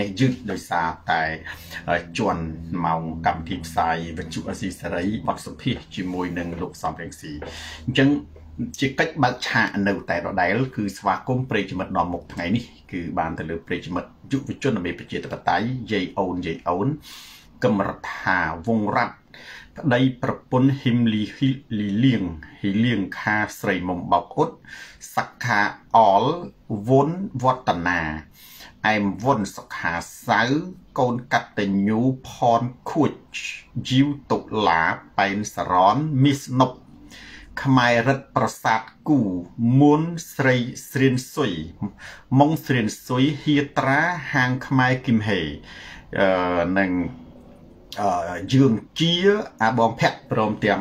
នេះយឺតដោយសារតែជន់ម៉ោងកម្មវិធីផ្សាយវិទ្យុអស៊ីសេរីបទសម្ភាសជាមួយនឹងលោកសំរងស៊ីអញ្ចឹងជាកិច្ចបើកឆាកនៅតែដដែលគឺស្វាគមន៍ប្រិយមិត្តដល់មុខថ្ងៃនេះគឺបានទៅលើប្រិយមិត្តយុវជននៃប្រជាធិបតេយ្យយាយអូនយាយអូនកំរដ្ឋាវងរ៉ាត់ប្តីប្រពន្ធហ៊ីមលីលីលៀងហ៊ីលៀងខាស្រីមុំបោកអ៊ុតសក្ខាអលវុនវឌ្ឍនា អែមវុនសុខាសៅកូនកតញ្ញូផនខួចជីវតុលាប៉ែនសរនមីសនុកខ្មែររិទ្ធប្រាសាទគូមុនស្រីស្រៀនសុយម៉ុងស្រៀនសុយហៀត្រាហាងខ្មែរគឹមហេអឺនឹង យឿងជាអាបងភ័ក្រព្រមទាំង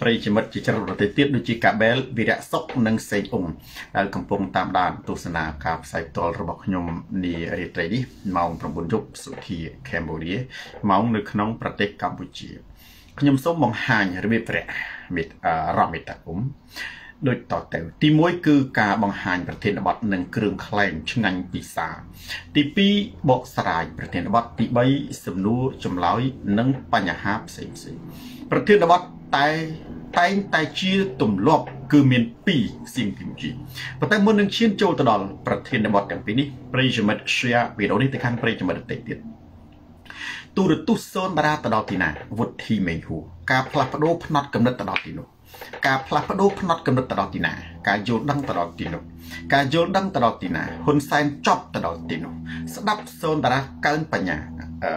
ប្រិយមិត្តជាច្រើនប្រទេសទៀតដូចជាកាបែលវីរៈសុកនិងសេងអ៊ុងដែលកំពុងតាមដានទស្សនាការផ្សាយផ្ទាល់របស់ខ្ញុំនារាត្រីនេះម៉ោង9យប់សុធាកម្ពុជាម៉ោងនៅក្នុងប្រទេសកម្ពុជាខ្ញុំសូមបង្ហាញរបៀបព្រះមេត្តរមេតាគុំ ដូចតទៅទី1គឺការបង្ហាញប្រធានបទនិងគ្រឿងខ្លែងឆ្ងាញ់ពិសា ទី2បកស្រាយប្រធានបទទី3សំណួរចម្លើយនិងបញ្ហាផ្សេងផ្សេងប្រធានបទតែតែងតែជាទម្លាប់គឺមាន2ស៊ីមពីជីប៉ុន្តែមុននឹងឈានចូលទៅដល់ប្រធានបទទាំងពីរនេះប្រិយមិត្ត share វីដេអូនេះទៅកាន់ប្រិយមិត្តតិចទៀតទូរទស្សន៍សូនតារាទៅដល់ទីណាវុទ្ធីមេងហួរការផ្លាស់ប្ដូរផ្នត់កំណត់ទៅដល់ទីនោះ ការផ្លាស់ប្ដូរផ្នត់កំណត់ទៅដល់ទីណា ការយល់ដឹងទៅដល់ទីនោះការយល់ដឹងទៅដល់ទីណាហ៊ុនសែនចប់ទៅដល់ទីនោះស្ដាប់សូនតារាកើនបញ្ញាអឺ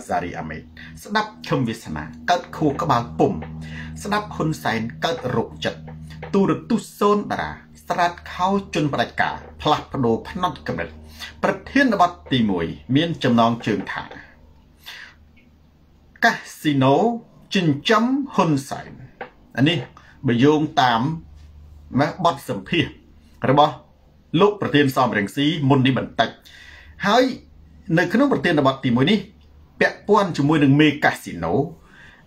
ហ្សារីអាមេតស្ដាប់ឈឹមវាសនាកើតខួរក្បាលពុំស្ដាប់ហ៊ុនសែនកើតរោគចិត្តទូរទស្សន៍សូនតារាស្រាតខោជន់ផ្ដាច់ការផ្លាស់ប្ដូរផ្នត់កំណត់ប្រធានបទទី1មានចំណងជើងថាកាស៊ីណូចិញ្ចឹមហ៊ុនសែន អានេះបើយោងតាមណាបទសម្ភាសរបស់លោកប្រធានសំរងស៊ីមុននេះបន្តិចហើយនៅក្នុងប្រធានបទទី1នេះពាក់ព័ន្ធជាមួយនឹងមេកាស៊ីណូ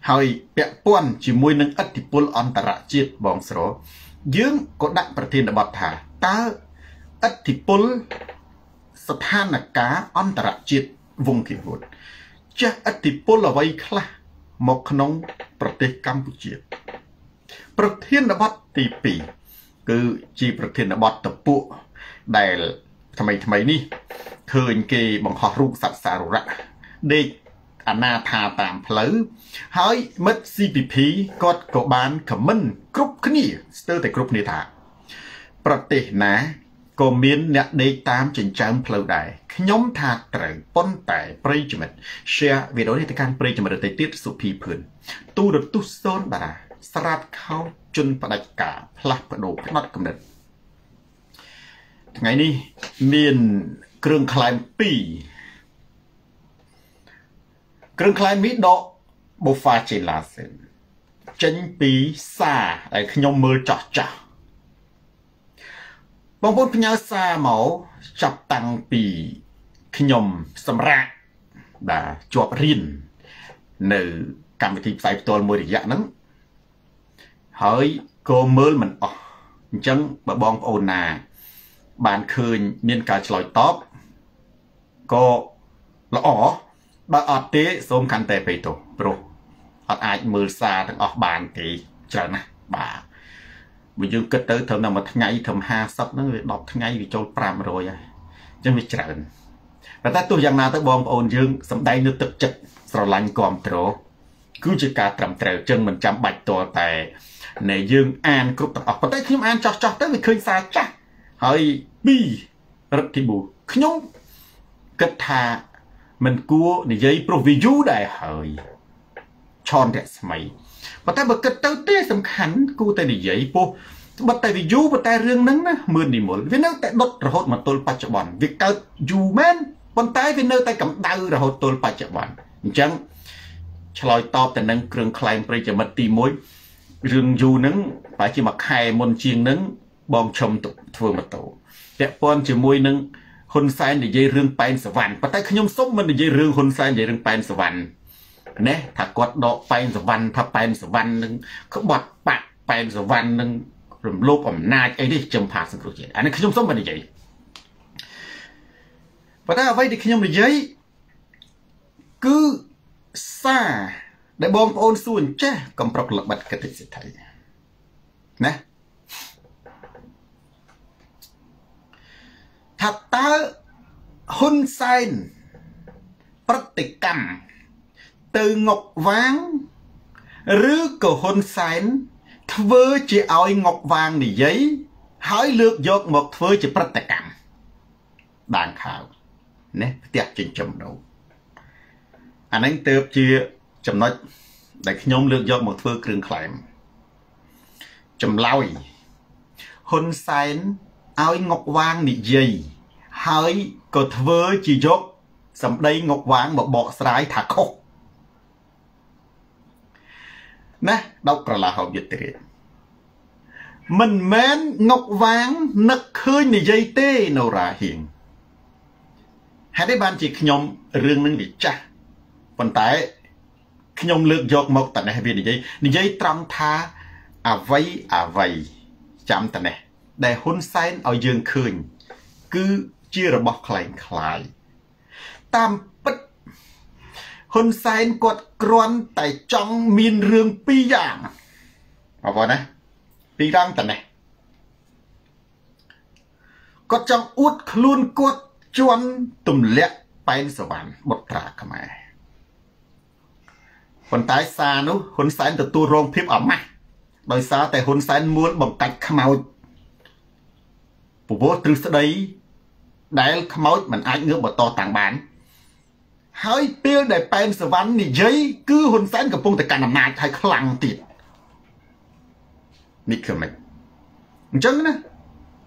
ហើយពាក់ព័ន្ធជាមួយនឹងឥទ្ធិពលអន្តរជាតិបងស្រុកយើងក៏ដាក់ប្រធានបទថាតើឥទ្ធិពលស្ថានភាពអន្តរជាតិវងគីវុតចេះឥទ្ធិពលអ្វីខ្លះមកក្នុងប្រទេសកម្ពុជា ប្រធានបទទី2គឺជាប្រធានបទតពួកដែលថ្មីថ្មីនេះឃើញគេបង្ហោះរូបសត្វសាររៈដេកអនាថាតាមផ្លូវហើយមិត្ត CPP គាត់ក៏បានខមមិន គ្រប់គ្នាស្ទើរតែគ្រប់គ្នាថា ប្រទេសណាក៏មានអ្នកដេកតាមចិញ្ចើមផ្លូវដែរខ្ញុំថាត្រូវប៉ុន្តែប្រិយមិត្ត share វីដេអូនេះទៅកាន់ប្រិយមិត្តដទៃទៀតសុភីភឿនទូរទស្សន៍សូនបារា ស្រាតខោជន់ផ្ដាច់ការផ្លាស់ប្ដូរផ្នត់កំណត់ថ្ងៃនេះមានគ្រឿងក្លែម2គ្រឿងក្លែមមីដកបូហ្វាជេឡាសិនចេញពីសាដែលខ្ញុំមើលចោះចាស់បងប្អូនផ្ញើសារមកចាប់តាំងពីខ្ញុំសម្រាប់បាទជាប់រៀននៅកម្មវិធីផ្សាយផ្ទាល់មួយរយៈហ្នឹង ហើយក៏មើលមិនអស់អញ្ចឹងបើបងប្អូនណា បានឃើញមានការឆ្លើយតបក៏ល្អបើអត់ទេសូមកាន់តែពេកទៅព្រោះអត់អាចមើលសារទាំងអស់បានទេច្រើនណាស់បាទបើយើងគិតទៅត្រឹមតែមួយថ្ងៃត្រឹម50ហ្នឹងវា10ថ្ងៃវាចូល500ហើយអញ្ចឹងវាច្រើនប៉ុន្តែទោះយ៉ាងណាទៅបងប្អូនយើងសំដែងនៅទឹកចិត្តស្រឡាញ់គ្រប់ត្រគឺជាការត្រឹមត្រូវចឹងមិនចាំបាច់តតែ នៃយើងអានគ្រប់ទាំងអស់ប៉ុន្តែខ្ញុំអានចោះចោះទៅវាឃើញសារចាស់ហើយ2រដ្ឋិបូខ្ញុំគិតថាមិនគួរនិយាយព្រោះវាយូរដែរហើយឆនរស្មីប៉ុន្តែបើគិតទៅទេសំខាន់គួរតែនិយាយពោះបិទតែវាយូរប៉ុន្តែរឿងហ្នឹងណាមឿននិមលវានៅតែដុតរហូតមកទល់បច្ចុប្បន្នវាកើតយូរមែនប៉ុន្តែវានៅតែកម្ដៅរហូតទល់បច្ចុប្បន្នអញ្ចឹងឆ្លើយតបទៅនឹងគ្រឿងខ្លែងប្រិយមិត្តទី1 រឿងយូរហ្នឹងប្រហែលជាមួយខែមុនជាងហ្នឹងបងឈុំធ្វើម៉ូតូពាក់ព័ន្ធជាមួយនឹងហ៊ុនសែននិយាយរឿងប៉ែនសវណ្ណប៉ុន្តែខ្ញុំសុំមិននិយាយរឿងហ៊ុនសែននិយាយរឿងប៉ែនសវណ្ណណែថាគាត់ដកប៉ែនសវណ្ណថាប៉ែនសវណ្ណនឹងក្បត់បាក់ប៉ែនសវណ្ណនឹងរំលោភអំណាចអីនេះខ្ញុំផាសង្គ្រោះជាតិអានេះខ្ញុំសុំមិននិយាយប៉ុន្តែអ្វីដែលខ្ញុំនិយាយគឺសារ ដែលបងប្អូនសួរអញ្ចេះកំប្រុកល្បិតកតិសិទ្ធិណាថាតើហ៊ុនសែនប្រតិកម្មទៅងប់វាង ឬក៏ហ៊ុនសែនធ្វើជាឲ្យងប់វាងនិយាយហើយលើកយកមកធ្វើជាប្រតិកម្មដាងខាវណាផ្ទះចិញ្ចឹមដូវអាហ្នឹងទៅជា ចំណុចដែលខ្ញុំលើកយកមកធ្វើគ្រឿងក្លែមចម្លើយហ៊ុនសែនឲ្យងុកវាងនិយាយហើយក៏ធ្វើជាយកសម្ដីងុកវាងមកបកស្រាយថាខុសណាដកក្រឡាហោបយុទ្ធរាជមិនមែនងុកវាងនឹកឃើញនិយាយទេនៅរាហៀងហេតុអីបានជាខ្ញុំរឿងនឹងវាចាស់ប៉ុន្តែ ខ្ញុំលើកយកមកតែនេះវានិយាយនិយាយត្រង់ថាអវ័យអវ័យចាំតែនេះដែលហ៊ុនសែនឲ្យយើងឃើញ គឺជារបស់ខ្លែងខ្លាយតាមពិតហ៊ុនសែនគាត់គ្រាន់តែចង់មានរឿងពីរយ៉ាងបងប្អូនណាពីរយ៉ាងតែនេះគាត់ចង់អួតខ្លួនគាត់ជន់ទម្លាក់ប៉ែនសវណ្ណបុត្រាខ្មែរ ប៉ុន្តែសារនោះហ៊ុនសែនទទួលរងភាពអាម៉ាស់ដោយសារតែហ៊ុនសែនមួលបង្កាច់ខ្មោចពពោះទ្រឹស្ដីដែលខ្មោចមិនអាចងើបបន្តតាំងបាន ហើយពេលដែលប៉ែនសវណ្ណនិយាយគឺហ៊ុនសែនកំពុងតែកាន់អំណាចហើយខ្លាំងទៀតនេះគឺមិនអញ្ចឹងណា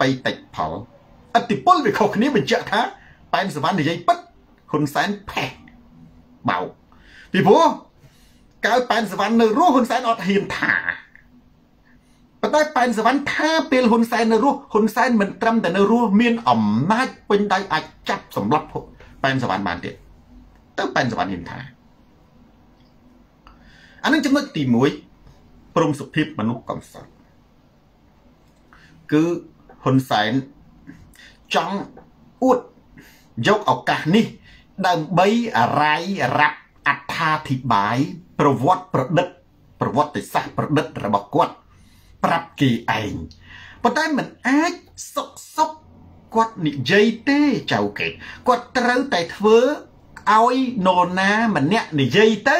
បៃតិចផលអតិពលវាខុសគ្នាបញ្ជាក់ថាប៉ែនសវណ្ណនិយាយពិតហ៊ុនសែនផេះបោកពីព្រោះ កើប៉ែនសវណ្ណនៅរស់ហ៊ុនសែនអត់ហ៊ានថាប៉ុន្តែប៉ែនសវណ្ណថាពេលហ៊ុនសែននៅរស់ហ៊ុនសែនមិនត្រឹមតែនៅរស់មានអំណាចពេញដៃអាចចាប់សម្លាប់ប៉ែនសវណ្ណបានទៀតទៅប៉ែនសវណ្ណហ៊ានថាអានឹងចំណុចទី1ព្រមសុភាពមនុស្សកំសត់គឺហ៊ុនសែនចង់អួតយកឱកាសនេះ ដើម្បីរាយរាប់អត្ថាធិប្បាយ ប្រវត្តិប្រឌិតប្រវត្តិសាស្ត្រប្រឌិតរបស់គាត់ប្រាប់គេឯងប៉ុន្តែมันអាចសុកសុកគាត់និយាយទេចៅគេគាត់ត្រូវតែធ្វើឲ្យនរណាម្នាក់និយាយទៅ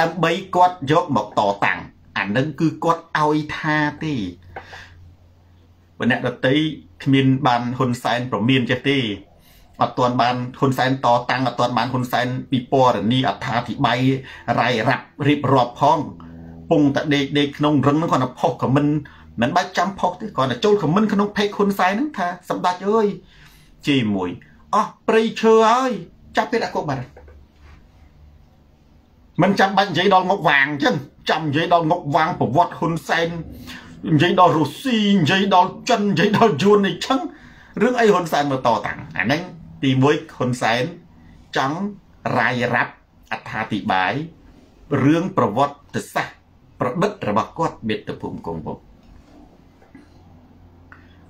ដើម្បីគាត់យកមកតតាំងអានឹងគឺគាត់ឲ្យថាទេបើអ្នកដតីគ្មានបានហ៊ុនសែនប្រមានចេះទេ អត់ទាន់បានហ៊ុនសែនតតាំងអត់ទាន់បានហ៊ុនសែនពិពណ៌នីអត្ថាធិប្បាយរាយរាប់រៀបរាប់ផងពងតែដេកដេកក្នុងរឹងហ្នឹងគាត់ទៅផុសខមមិនមិនបាច់ចាំផុសទេគាត់ទៅចូលខមមិនក្នុងពេកហ៊ុនសែនហ្នឹងថាសម្ដេចអើយជីមួយអស់ព្រៃឈើហើយចាប់ពេលដាក់គុកបាត់មិនចាំបាច់និយាយដល់ងុកវាងអញ្ចឹងចាំនិយាយដល់ងុកវាងប្រវត្តិហ៊ុនសែននិយាយដល់រុស្ស៊ីនិយាយដល់ចិននិយាយដល់យួនអីចឹងរឿងអីហ៊ុនសែនមកតតាំងអាហ្នឹង ទី1ហ៊ុនសែនចង់រាយរាប់អត្ថាធិប្បាយរឿងប្រវត្តិសាស្ត្រប្រឌិតរបស់គាត់មេត្តភូមិគង់ពុក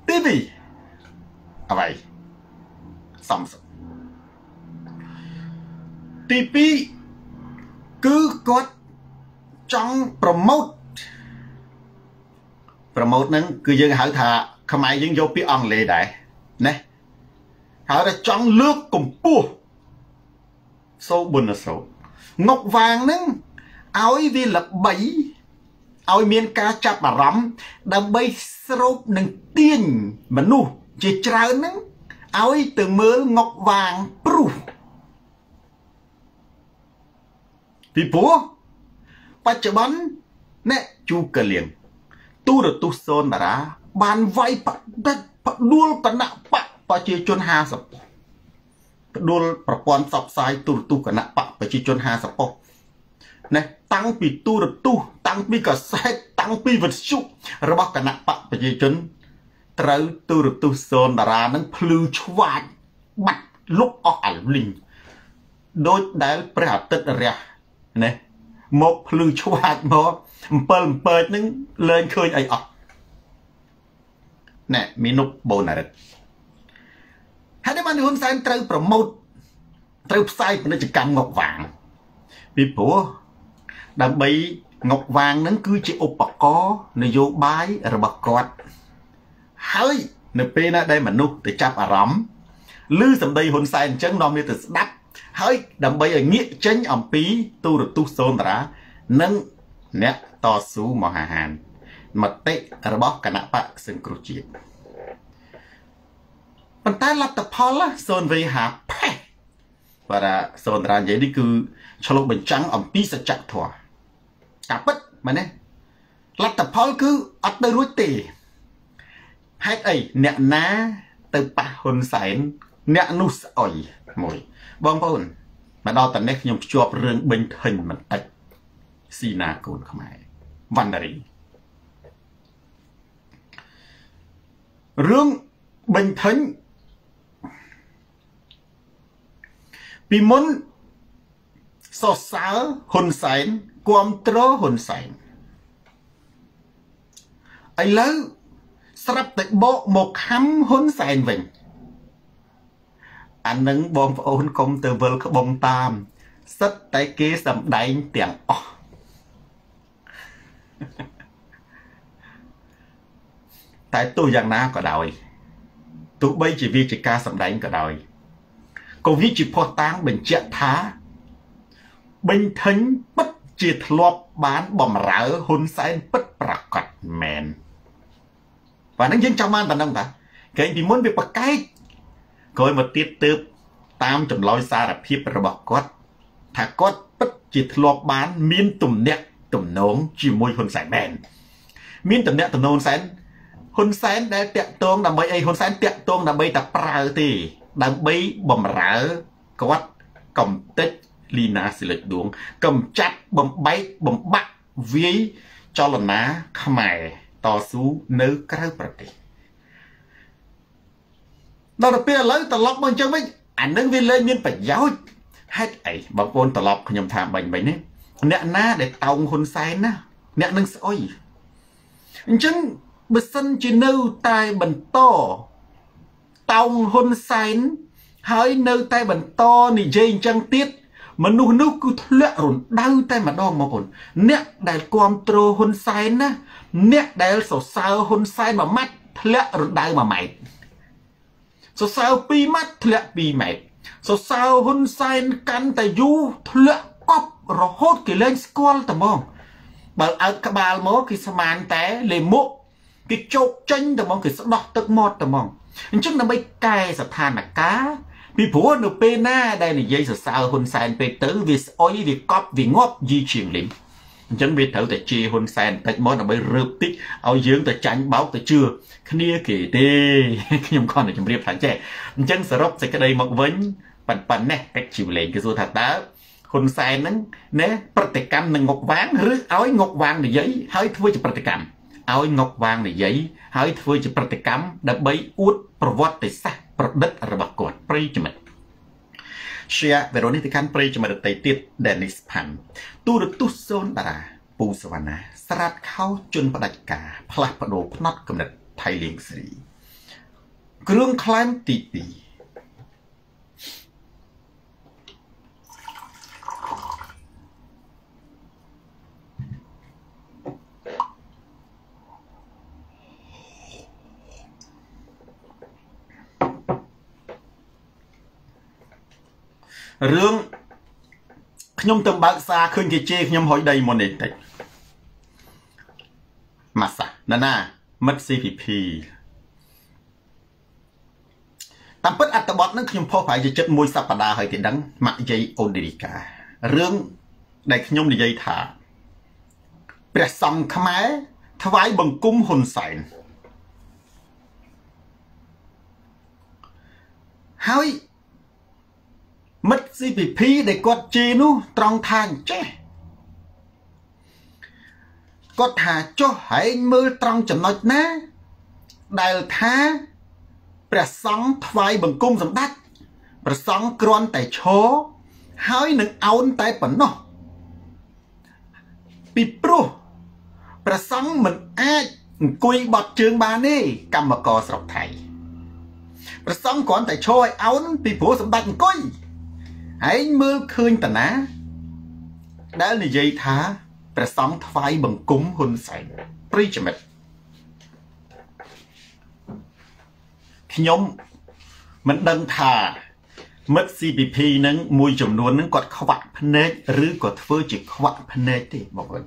ទី2អ្វីសំសុទី2គឺគាត់ចង់ប្រម៉ូតប្រម៉ូតហ្នឹងគឺយើងហៅថាខ្មែរយើងយកពាក្យអង់គ្លេសដែរណា ហើយតែចង់លើកកម្ពស់សូបុណសោងុកវាងហ្នឹងឲ្យវាល្បីឲ្យមានការចាប់អារម្មណ៍ដើម្បីស្រូបនិងទាញមនុស្សជាច្រើនហ្នឹងឲ្យទៅមើលងុកវាងព្រុសពីព្រោះបច្ចុប្បន្នអ្នកជូកលៀងទូរទស្សន៍សូនតារាបានវាយបដិទ្ធផ្ដួលគណៈបក ប្រជាជន50ផ្ដួលប្រព័ន្ធផ្សព្វផ្សាយទូរទស្សន៍គណៈបកប្រជាជន50ប៉ុណាតាំងពីទូរទស្សន៍តាំងពីកាសែតតាំងពីវិទ្យុរបស់គណៈបកប្រជាជន ត្រូវទូរទស្សន៍សូនតារានឹងភ្លឺឆ្វាចបាត់លុបអស់អាលីងដូចដែលព្រះអាទិត្យរះណាមកភ្លឺឆ្វាចមកអំពិលអំពើចនឹងលែងឃើញអីអស់ណែមីនុបបូណារិត ហេតុនេះបានហ៊ុនសែនត្រូវប្រម៉ូតត្រូវផ្សាយពាណិជ្ជកម្មងុកវាងពីព្រោះដើម្បីងុកវាងនឹងគឺជាឧបករណ៍នយោបាយរបស់គាត់ហើយនៅពេលណាដែលមនុស្សទៅចាប់អារម្មណ៍ឮសម្ដីហ៊ុនសែនអញ្ចឹងនាំវាទៅស្ដាប់ហើយដើម្បីឲ្យងាកចេញអំពីទូរទស្សន៍សូនតារានិងអ្នកតស៊ូមហាហានមតិរបស់គណៈបកសង្គ្រោះជាតិ ប៉ុន្តែលទ្ធផលសូនវេហាផេះបាទសូនតារានិយាយនេះគឺឆ្លុះបញ្ចាំងអំពីសច្ចធម៌ការពិតមែនទេលទ្ធផលគឺអត់ទៅរួចទេហេតុអីអ្នកណាទៅប៉ះហ៊ុនសែនអ្នកនោះស្អុយមួយបងប្អូនមកដល់តនេះខ្ញុំភ្ជាប់រឿងបេញធិញបន្តិចស៊ីណាកូនខ្មែរវណ្ណរីរឿងបេញធិញ ពីមុនសរសើរហ៊ុនសែនគ្រប់គ្រងហ៊ុនសែនឥឡូវស្រាប់តែបកមកខំហ៊ុនសែនវិញអានឹងបងប្អូនកុំទៅវិលក្បំតាមសិតតែគេសម្ដែងទាំងអស់តែទោះយ៉ាងណាក៏ដោយទោះបីជាវាជាការសម្ដែងក៏ដោយ ក៏វាជាផុសតាងបញ្ជាក់ថាបិញថេញពិតជាធ្លាប់បានបំរើហ៊ុនសែនពិតប្រកបមែនបាទហ្នឹងយើងចង់បានតែហ្នឹងតាគេពីមុនវាប្រកែកក្រោយមកទៀតទើបតាមចម្លើយសារភាពរបស់គាត់ថាគាត់ពិតជាធ្លាប់បាន មានទំនាក់ទំនងជាមួយហ៊ុនសែនមែនមានទំនាក់ទំនងសែនហ៊ុនសែនដែលតាក់ទងដើម្បីអីហ៊ុនសែនតាក់ទងដើម្បីតែប្រើទេ ដើម្បីបំរើគាត់កំតិចលីណាសិលិចដួងកំចាត់បំបែកបំបាក់វាយចលនាខ្មែរតស៊ូនៅក្រៅប្រទេសដល់ទៅពេលឥឡូវត្រឡប់មកអញ្ចឹងវិញអានឹងវាលែងមានប្រយោជន៍ហេតុអីបងប្អូនត្រឡប់ខ្ញុំថាបាញ់មិញនេះអ្នកណាដែលតោងហ៊ុនសែនណាអ្នកនឹងស្អុយអញ្ចឹងបើសិនជានៅតែបន្ត តោងហ៊ុនសែនហើយនៅតែបន្តនិយាយអញ្ចឹងទៀតមនុស្សនោះគឺធ្លាក់រណ្ដៅតែម្ដងមកបងអ្នកដែលគ្រប់គ្រងហ៊ុនសែនណាអ្នកដែលសរសើរហ៊ុនសែនមួយម៉ាត់ធ្លាក់រណ្ដៅមួយម៉ែត្រសរសើរ2ម៉ាត់ធ្លាក់2ម៉ែត្រសរសើរហ៊ុនសែនកាន់តែយូរធ្លាក់កប់រហូតគេលែងស្គាល់តែហ្មងបើអើតក្បាលមកគេស្មានតែលេមុខ គេជោគចេញតែហ្មងគេស្ដោះទឹកមាត់តែហ្មងអញ្ចឹងដើម្បីកែស្ថានភាពពីព្រោះនៅពេលណាដែលនិយាយសរសើរហ៊ុនសែនពេកទៅវាស្អុយវាកប់វាងាប់យីជាងលីងអញ្ចឹងវាត្រូវតែជេរហ៊ុនសែនតិចមកដើម្បីរើបតិចឲ្យយើងទៅចាញ់បោកទៅជឿគ្នាគេទេខ្ញុំគ្រាន់តែជម្រាបថាចេះអញ្ចឹងសរុបសេចក្តីមកវិញប៉ិនប៉ិននេះកិច្ចជីវលេងគេសួរថាតើហ៊ុនសែនហ្នឹងណាប្រតិកម្មនឹងងុកវាងឬឲ្យងុកវាងនិយាយហើយធ្វើជាប្រតិកម្ម ឲ្យងុកវាងនិយាយហើយធ្វើជាប្រតិកម្មដើម្បីអួតប្រវត្តិសាស្ត្រប្រឌិតរបស់គាត់ប្រិយមិត្ត share វីដេអូនេះទៅកាន់ប្រិយមិត្តដទៃទៀត Dennis Pan ទូរទស្សន៍សូនតារាពូសវណ្ណាស្រាតខោជន់ផ្ដាច់ការផ្លាស់ប្ដូរផ្នត់កំណត់ថៃលៀងស្រីគ្រឿងក្លែមទី2 រឿងខ្ញុំទៅបើកសារឃើញគេជេរខ្ញុំហុយដីមុននេះតិចម៉ាសាណាណាមិត្ត CPP តាមពិតអត្តបទនឹងខ្ញុំផុសប្រហែលជាចិត្តមួយសប្តាហ៍ហើយគេដឹងម៉ាក់យាយអូនឌីរីការឿងដែលខ្ញុំនិយាយថាព្រះសង្ឃខ្មែរថ្វាយបង្គំហ៊ុនសែនហើយ មិត្ត CPP ដែលគាត់ជេរនោះត្រង់ថាអញ្ចេះគាត់ថាចុះហែងមើលត្រង់ចំណុចណា ដែលថាព្រះសង្ឃថ្វាយបង្គំសម្ដេចព្រះសង្ឃគ្រាន់តែឈរហើយនឹងអោនតែប៉ុណ្ណោះពីព្រោះព្រះសង្ឃមិនអាចអង្គុយបត់ជើងបានទេកម្មករស្រុកថៃព្រះសង្ឃគ្រាន់តែឈរឲ្យអោនពីព្រោះសម្ដេចអង្គុយ ឯងមើលឃើញតាណា ដែលនិយាយថាព្រះសង្ឃថ្វាយបង្គំហ៊ុនសែនព្រីចមិត្តខ្ញុំមិនដឹងថាមិត្ត CPP នឹងមួយចំនួននឹងគាត់ខ្វាក់ភ្នែកឬក៏ធ្វើជាខ្វាក់ភ្នែកទេបងប្អូន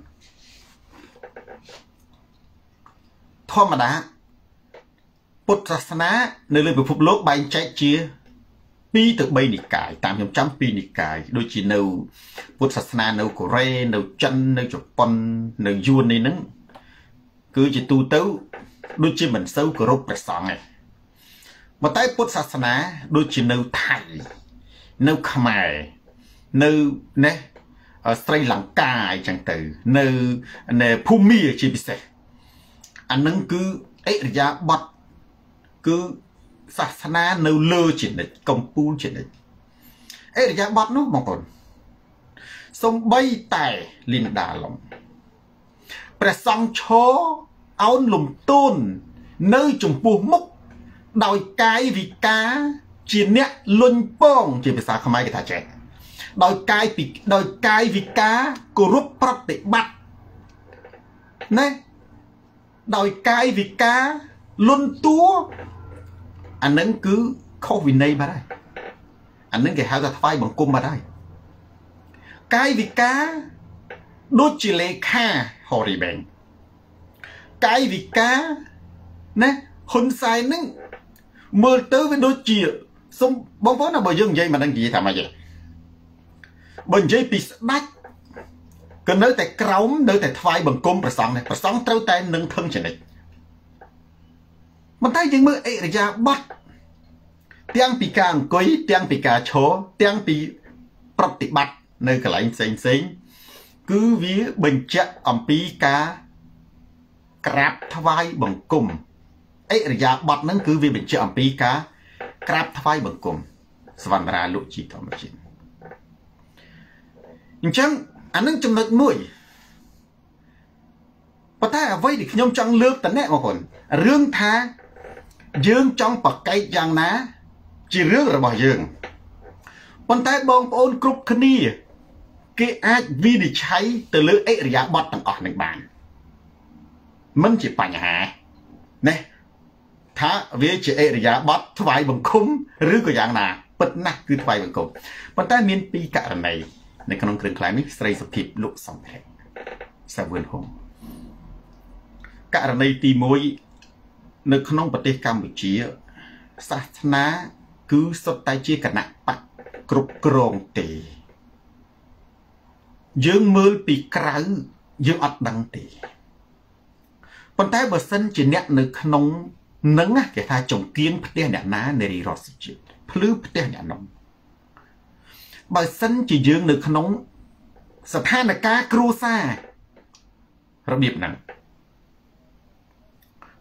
ធម្មតាពុទ្ធសាសនា នៅលើពិភពលោកបែងចែកជា 2ទៅ3និកាយតាមខ្ញុំចាំ2និកាយដូចជានៅ ពុទ្ធសាសនានៅកូរ៉េនៅចិននៅជប៉ុននៅយួននេះហ្នឹងគឺជាទូទៅដូចជាមិនសូវគោរពព្រះសង្ឃទេប៉ុន្តែពុទ្ធសាសនាដូចជានៅថៃនៅខ្មែរនៅណេះស្រីលង្កាអីចឹងទៅ នៅនៅភូមាជាពិសេសអានឹងគឺអិរិយាបថគឺ សាសនានៅលើជានិច្ចកំពូលជានិច្ចអិរិយាបថនោះបងប្អូនសំបីតែលីនដាឡុងព្រះសង្ឃឈរអោនលំទោននៅចំពោះមុខដោយកាយវិការជាអ្នកលុញពង ជាភាសាខ្មែរគេថាចេះដោយកាយពីដោយកាយវិការគោរពប្រតិបត្តិណាដោយកាយវិការលុនតួ អានឹងគឺខុសវិន័យបាត់ហើយអានឹងគេហៅថាថ្វាយបង្គំបាត់ហើយកាយវិការដូចជាលេខាហូរីបែងកាយវិការណាហ៊ុនសែននឹងមើលទៅវាដូចជាសុំបងប្អូនបើយើងនិយាយមិនដឹងនិយាយថាម៉េចទេបើនិយាយពីស្ដាច់ក៏នៅតែក្រោមនៅតែថ្វាយបង្គំប្រសង់នេះប្រសង់ត្រូវតែនឹងខឹងចនិចប៉ុន្តែយើងមើលអិរិយាបថ ទាំងពីការអង្គុយទាំងពីការឈរទាំងពីប្រតិបត្តិនៅកន្លែងផ្សេងផ្សេងគឺវាបញ្ជាក់អំពីការក្រាបថ្វាយបង្គំអិរិយាបថហ្នឹងគឺវាបញ្ជាក់អំពីការក្រាបថ្វាយបង្គំសវណ្ណរាលោកជីធម្មជាតិអញ្ចឹងអានឹងចំណុចមួយប៉ុន្តែអ្វីដែលខ្ញុំចង់លើកតអ្នកបងប្អូនរឿងថាយើងចង់ប្រកែកយ៉ាងណា ជារឿងរបស់យើងប៉ុន្តែបងប្អូនគ្រប់គ្នា គេអាចវិនិច្ឆ័យទៅលើអិរិយាបថទាំងអស់នឹងបានមិនជាបញ្ហាណាថាវាជាអិរិយាបថថ្វាយបង្គំឬក៏យ៉ាងណាពិតណាស់គឺថ្វាយបង្គំប៉ុន្តែមានពីរករណីនៅក្នុងគ្រឿងខ្លែងនេះស្រីសុភិបលោកសំភៈសាវឿនហុងករណីទី1នៅក្នុងប្រទេសកម្ពុជាសាសនា គឺសុទ្ធតែជាគណៈបកគ្រប់គ្រងទេ យើងមើលពីក្រៅយើងអត់ដឹងទេប៉ុន្តែបើសិនជាអ្នកនៅក្នុងនឹងគេថាចង្គៀងផ្ទះអ្នកណានារីរដ្ឋសុជាតិភ្លឺផ្ទះអ្នកនោះបើសិនជាយើងនៅក្នុង ស្ថានភាពគ្រួសាររបៀបហ្នឹង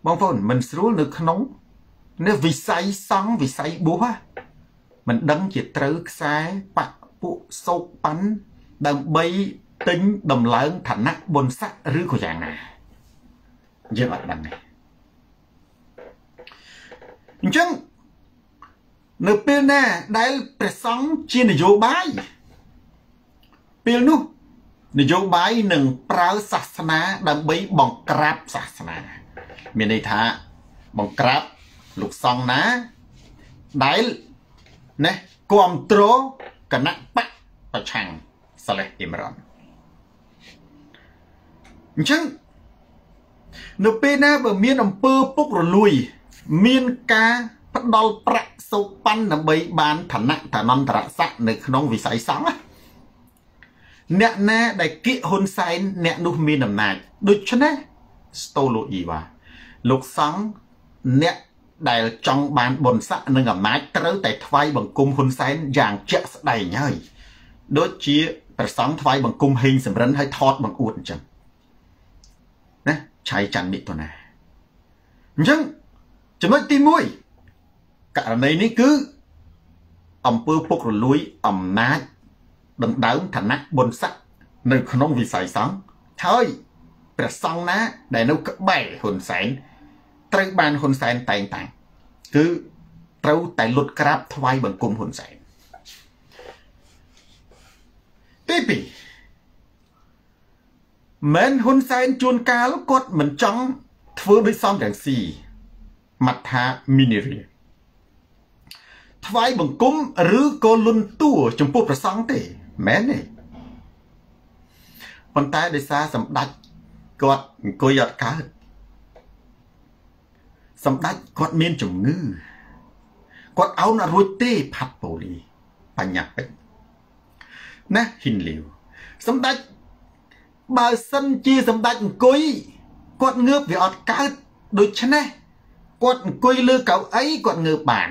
បងប្អូនមិនស្រួលនៅក្នុង នៅវិស័យសង់វិស័យបួសមិនដឹងជាត្រូវខ្សែបពពួកសោកប៉ាន់ដើម្បីទិញដំឡើងឋានៈបុណ្យស័ក្តិឬក៏យ៉ាងណាយើងអត់ដឹងទេអញ្ចឹងនៅពេលណាដែលព្រះសង្ឃជានយោបាយពេលនោះនយោបាយនឹងប្រើសាសនាដើម្បីបង្ក្រាបសាសនា មានន័យថាបង្ក្រាប លោកសង្ឃណាដែលណាគ្រប់គ្រងគណៈបកប្រឆាំងសាឡេះអ៊ីមរ៉ានអញ្ចឹងនៅពេលណាបើមានអំពើពុករលួយ មានការផ្ដល់ប្រាក់សោកប៉ាន់ដើម្បីបានឋានៈឋានន្តរស័ក្តិនៅក្នុងវិស័យសង្ឃអ្នកណាដែលគៀកហ៊ុនសែនអ្នកនោះមានអំណាចដូច្នេះស្តូឡូអ៊ីវ៉ាលោកសង្ឃអ្នក ដែលចង់បានបុណ្យស័ក្តិនិងអំណាចត្រូវតែថ្វាយបង្គំហ៊ុនសែនយ៉ាងជាក់ស្ដែងហើយដូចជាប្រសង់ថ្វាយបង្គំហេងសំរិនឲ្យថតបង្អួតអញ្ចឹងណាឆៃច័ន្ទមិថុនាអញ្ចឹងចំណុចទី1ករណីនេះគឺអំពើពុករលួយអំណាចដណ្ដើមឋានៈបុណ្យស័ក្តិនៅក្នុងវិស័យសង្ឃហើយព្រះសង្ឃណាដែលនៅក្បែរហ៊ុនសែន ត្រូវបានហ៊ុនសែនតែងតាំងគឺត្រូវតែលុតក្រាបថ្វាយបង្គំហ៊ុនសែនទី2មែនហ៊ុនសែនជួនកាលគាត់មិនចង់ធ្វើដូចសំរងស៊ីមថាមីនីរីថ្វាយបង្គំឬក៏លុនតួចំពោះព្រះសង្ឃទេមែនទេប៉ុន្តែដោយសារសម្ដេចគាត់អង្គុយអត់កើត សម្ដេចគាត់មានជំងឺគាត់អោនអត់រួចទេផាត់ប៉ូលីបញ្ញាពេជ្រណាហ៊ីនលាវសម្ដេចបើសិនជាសម្ដេចអង្គុយគាត់ងើបវាអត់កើតដូច្នេះគាត់អង្គុយលើកៅអីគាត់ងើបបាន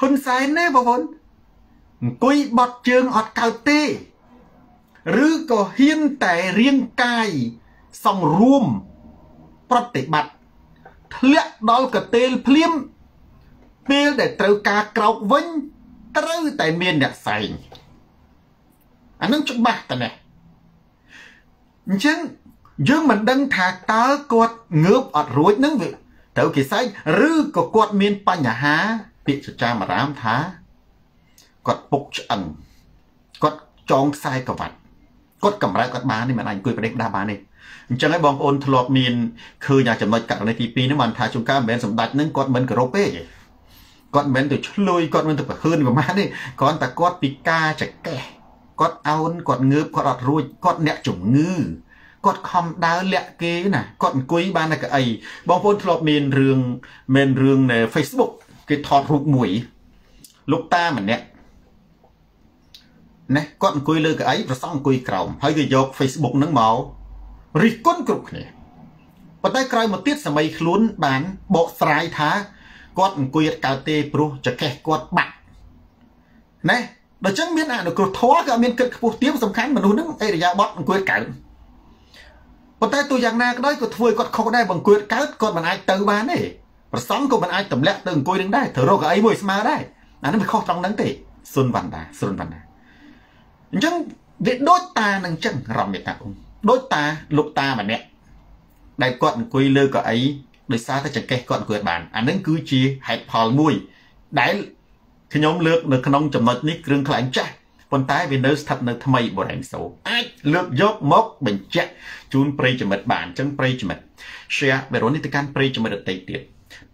ហ៊ុនសែនណាបងប្អូនអង្គុយបត់ជើងអត់កើតទេឬក៏ហ៊ានតែរៀងកាយសង្រួម ប្រតិបត្តិធ្លាក់ដល់កតេលភ្លាមពេលដែលត្រូវការក្រោកវិញត្រូវតែមានអ្នកសែងអានឹងច្បាស់តើនេះអញ្ចឹងយើងមិនដឹងថាតើគាត់ងើបអត់រួចនឹងវាត្រូវគេសែងឬក៏គាត់មានបញ្ហាពាក្យចចាមអារាមថាគាត់ពុកឆ្អឹងគាត់ចងខ្សែក្រវ៉ាត់គាត់កម្រើកគាត់បាននេះមិនអាចអង្គុយប្រដេកដាបានទេ អញ្ចឹងហើយបងប្អូនធ្លាប់មានឃើញអាចំណុចករណីទី2នេះបានថាជួនកាលមិនមែនសម្ដេចនឹងគាត់មិនគោរពទេគាត់មិនមែនទៅឆ្លួយគាត់មិនទៅប្រហើនប្រមាណទេគ្រាន់តែគាត់ពិការចកេះគាត់អោនគាត់ងើបគាត់អត់រួចគាត់អ្នកជំងឺគាត់ខំដើរលាក់គេណាគាត់អង្គុយបានតែកៅអីបងប្អូនធ្លាប់មានរឿងមានរឿងនៅ Facebook គេថតរូបមួយលោកតាម្នាក់ណាគាត់អង្គុយលើកៅអីប្រសងអង្គុយក្រោមហើយគេយក Facebook ហ្នឹងមក រិះគន់គ្រប់គ្នាប៉ុន្តែក្រោយមកទៀតសម័យខ្លួនបានបកស្រាយថាគាត់អង្គុយអត់កើតទេព្រោះចកេះគាត់បាក់ណាដូច្នេះមានអនុគ្រោះធម៌ក៏មានគិតខ្ពស់ទៀមសំខាន់មនុស្សហ្នឹងអេរយាបត់អង្គុយកើតប៉ុន្តែទូយ៉ាងណាក៏ដោយក៏ធ្វើឲ្យគាត់ខុសដែរបើអង្គុយកើតគាត់មិនអាចទៅបានទេប្រសងក៏មិនអាចទម្លាក់ទៅអង្គុយនឹងដែរត្រូវរកអីមួយស្មើដែរអានេះវាខុសត្រង់ហ្នឹងទេសុនវណ្ដាសុនវណ្ដាអញ្ចឹងវាដូចតានឹងចឹងរំមេតាអ៊ុំ ដូចតាលោកតាម្នាក់ដែលគាត់អង្គុយលើកៅអីដោយសារតែចង្កេះគាត់អង្គុយបានអានឹងគឺជាហេតុផលមួយ ដែលខ្ញុំលើកនៅក្នុងចំណុចនេះគ្រឿងខ្លែងចាស់ប៉ុន្តែវានៅស្ថិតនៅថ្មីបរិញ្ញសូអាចលើកយកមកបញ្ជាក់ជូនប្រិយមិត្តបានអញ្ចឹងប្រិយមិត្ត share វីដេអូនេះទៅកាន់ប្រិយមិត្តដទៃទៀត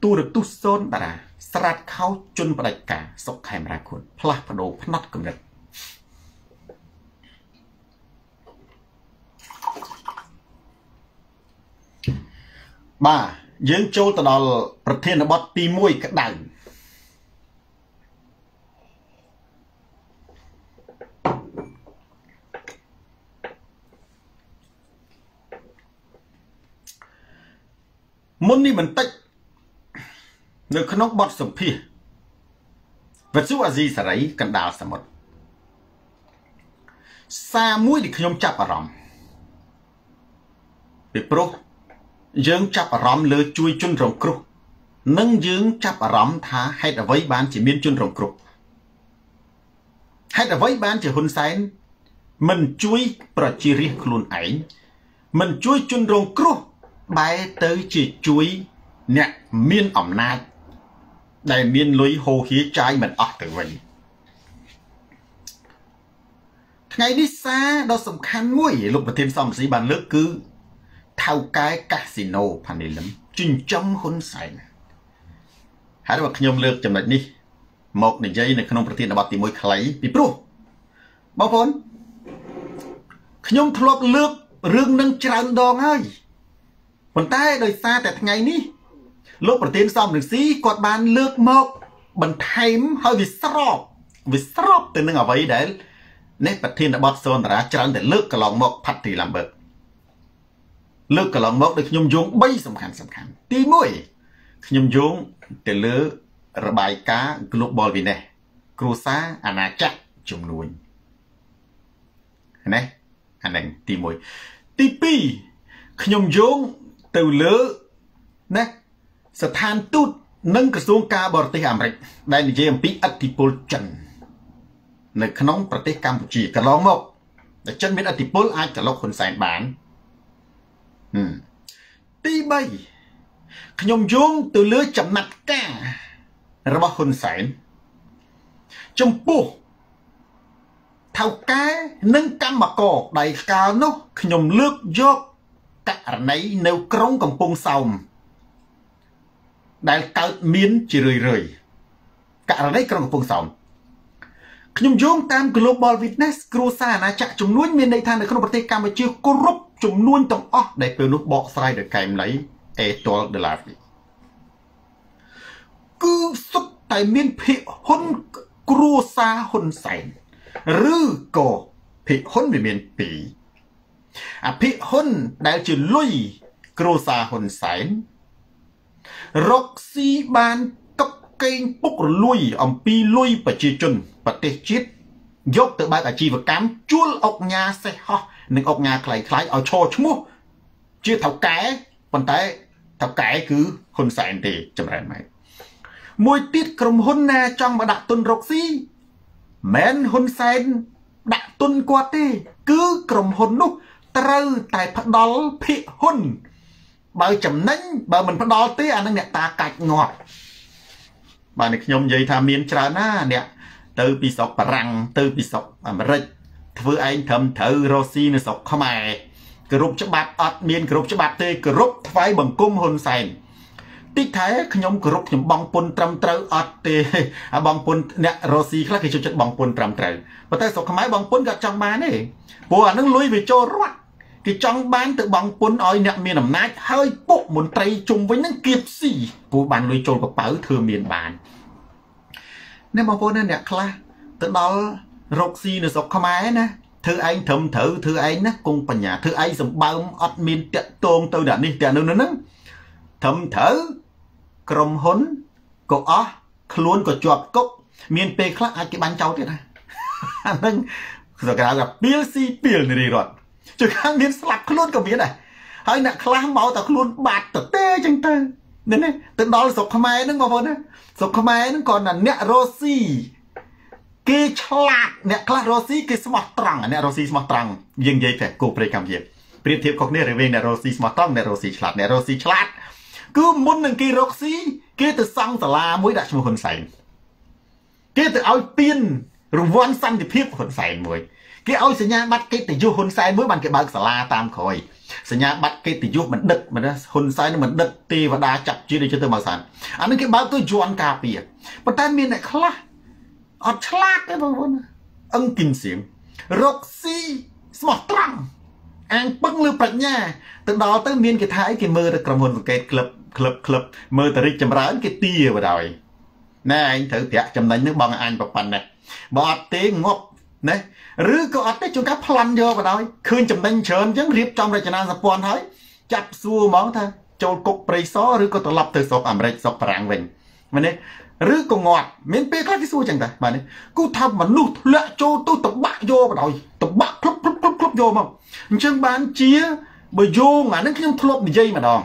ទូរទស្សន៍សូនតារាស្រាត់ខោជន់ផ្ដាច់ការសុកខេមរាគុណផ្លាស់ប្ដូរផ្នត់កំណត់ បាទយើងចូលទៅដល់ប្រធានបទទី1ក្តៅមុននេះបន្តិចនៅក្នុងបទសម្ភាសវិទ្យុអាស៊ីសេរីកណ្ដាលសមុទ្រសារមួយដែលខ្ញុំចាប់អារម្មណ៍ពីព្រោះ យើងចាប់អារម្មណ៍លើជួយជនរងគ្រោះនិងយើងចាប់អារម្មណ៍ថាហេតុអ្វីបានជាមានជនរងគ្រោះហេតុអ្វីបានជាហ៊ុនសែនមិនជួយប្រជារាស្ត្រខ្លួនឯងមិនជួយជនរងគ្រោះបែរទៅជាជួយអ្នកមានអំណាចដែលមានលុយហូរហៀចាយមិនអស់ទៅវិញថ្ងៃនេះសារដ៏សំខាន់មួយលោកប្រធានសំស៊ីបានលើកគឺ ថៅកែកាស៊ីណូផានីលឹមចិញ្ចឹមហ៊ុនសែនហើយបើខ្ញុំលើកចំណុចនេះមកនិយាយនៅក្នុងប្រធានបទទី1ខ្លីពីព្រោះបងប្អូនខ្ញុំធ្លាប់លើករឿងនឹងច្រើនដងហើយប៉ុន្តែដោយសារតែថ្ងៃនេះលោកប្រធានសំរងស៊ីគាត់បានលើកមកបន្ថែមហើយវាស្របវាស្របទៅនឹងអ្វីដែលនេះប្រធានបទសនតារាច្រើនតែលើកកន្លងមកផាត់ទីឡាំបឺក លើកកន្លងមកដោយខ្ញុំយោង3សំខាន់សំខាន់ទី1ខ្ញុំយោងទៅលើរបាយការណ៍ Global Witness គ្រួសារអាណាចក្រជំនួយណាអានឹងទី1ទី2ខ្ញុំយោងទៅលើណាស្ថានទូតនិងក្រសួងការបរទេសអាមេរិកដែលនិយាយអំពីអធិបុលចិននៅក្នុងប្រទេសកម្ពុជាកន្លងមកដែលចិនមានអធិបុលអាចកលុកហ៊ុនសែនបាន ទី3ខ្ញុំយោងទៅលើចំណាត់ការរបស់ហ៊ុនសែនចំពោះថៅកែនិងកម្មករដែលកាលនោះខ្ញុំលើកយកករណីនៅក្រុងកំពង់សោមដែលកើតមានជារឿយរឿយករណីក្រុងកំពង់សោម ខ្ញុំយោងតាម Global Witness គ្រួសារអាណាចក្រចំនួនមានន័យថានៅក្នុងប្រទេសកម្ពុជាគ្រប់ចំនួនទាំងអស់ដែលពេលនោះបកស្រាយដោយកែមលីអេតលដុល្លារគឺសុទ្ធតែមានភិហ៊ុនគ្រួសារហ៊ុនសែនឬក៏ភិហ៊ុនវាមានពីរអភិហ៊ុនដែលជាលុយគ្រួសារហ៊ុនសែនរកស៊ីបានកឹបកេងពុករលួយអំពីលុយប្រជាជន ប្រទេសជាតិយកទៅបើកអាជីវកម្មជួលអុកញ៉ាសេះហោះនិងអុកញ៉ាខ្លៃខ្លៃឲ្យឈរឈ្មោះជាថៅកែប៉ុន្តែថៅកែគឺហ៊ុនសែនទេចម្រើនម៉ែមួយទៀតក្រុមហ៊ុនណាចង់មកដាក់ទុនរកស៊ីមិនហ៊ុនសែនដាក់ទុនគាត់ទេ គឺក្រុមហ៊ុននោះត្រូវតែផ្ដល់ភិហ៊ុន បើចំណេញបើមិនផ្ដល់ទេអានឹងអ្នកតាកាច់ងាប់បាទនេះខ្ញុំនិយាយថាមានច្រើនណាអ្នក ទៅពីស្រុកបារាំងទៅពីស្រុកអាមេរិកធ្វើឯងត្រឹមត្រូវរស់ស៊ីនៅស្រុកខ្មែរគ្រប់ច្បាប់អត់មានគ្រប់ច្បាប់ទេគ្រប់ថ្វាយបង្គំហ៊ុនសែនតិចថែខ្ញុំគោរពខ្ញុំបងពុនត្រឹមត្រូវអត់ទេបងពុនអ្នករស់ស៊ីខ្លះគេចូលចិត្តបងពុនត្រឹមត្រូវប៉ុន្តែស្រុកខ្មែរបងពុនក៏ចង់បានទេព្រោះអានឹងលុយវាចូលរដ្ឋគេចង់បានទៅបងពុនឲ្យអ្នកមានអំណាចហើយពុកមន្ត្រីជុំវិញនឹងគៀបស៊ីព្រោះបានលុយចូលកប៉ៅធ្វើមានបាន នេះបងប្អូនអ្នកខ្លះទៅដល់រកស៊ីនៅស្រុកខ្មែរណាធ្វើឯងត្រឹមត្រូវធ្វើឯងណាគង់បញ្ញាធ្វើឯងសម្បើមអត់មានតាក់តងទៅដាក់នេះតាក់នោះហ្នឹងត្រឹមត្រូវក្រុមហ៊ុនក៏អស់ខ្លួនក៏ជាប់គុកមានពេលខ្លះអាចគេបាញ់ចោលទៀតណាអាហ្នឹងសកលថាពីលស៊ីពីលនារីរត់ជួនកាលមានស្លាប់ខ្លួនក៏មានដែរហើយអ្នកខ្លះមកតែខ្លួនបាត់ទៅទេអញ្ចឹងទៅ នេះទៅដល់ស្រុកខ្មែរហ្នឹងបងប្អូនណាស្រុកខ្មែរហ្នឹងក៏អ្នករស់ស៊ីគេឆ្លាតអ្នកខ្លះរស់ស៊ីគេស្មោះត្រង់អ្នករស់ស៊ីស្មោះត្រង់យើងនិយាយតែគោព្រៃកម្ពុជាប្រៀបធៀបខុសគ្នារវាងអ្នករស់ស៊ីស្មោះត្រង់អ្នករស់ស៊ីឆ្លាតអ្នករស់ស៊ីឆ្លាតគឺមុននឹងគេរកស៊ីគេទៅសង់សាលាមួយដាក់ឈ្មោះហ៊ុនសែនគេទៅឲ្យទៀនរង្វាន់សន្តិភាពហ៊ុនសែនមួយគេឲ្យសញ្ញាបត្រកិត្តិយសហ៊ុនសែនមួយបានគេបើកសាលាតាមក្រោយ សញ្ញាបត្រកិត្តិយសបណ្ឌិតមិនហ៊ុនសែនបណ្ឌិតទេវតាចាប់ជាតិទៅទៅមកសានអានេះគេបើកទៅយន់ការពារប៉ុន្តែមានអ្នកខ្លះអត់ឆ្លាតទេបងប្អូនអឹងគឹមសៀងរកស៊ីស្មោះត្រង់អាងពឹងលើប្រាជ្ញាទៅដល់ទៅមានគេថាអីគេមើលទៅក្រុមហ៊ុនសង្កេតក្លឹបក្លឹបក្លឹបមើលតរិចចម្រើនគេទាបដ ாய் ណែឯងត្រូវប្រាក់ចំណេញនឹងបងអញប្រប៉ុណ្ណេះបើអត់ទេងាប់ ណាឬក៏អត់ទេជួនកាលប្លន់យកបដ ாய் ឃើញចំណេញច្រើនអញ្ចឹងរៀបចំរចនាសម្ព័ន្ធហើយចាប់សួរហ្មងថាចូលគុកព្រៃសរឬក៏ត្រឡប់ទៅស្រុកអាមេរិកស្រុកបារាំងវិញមែនទេឬក៏ងាត់មានពេលខ្លះគេសួរចឹងដែរបាទនេះគូថាមនុស្សធ្លាក់ចូលទៅតបាក់យកបដ ாய் តបាក់គ្រប់គ្រប់គ្រប់គ្រប់យកមកអញ្ចឹងបានជាបើយោងអានឹងខ្ញុំធ្លាប់និយាយម្ដង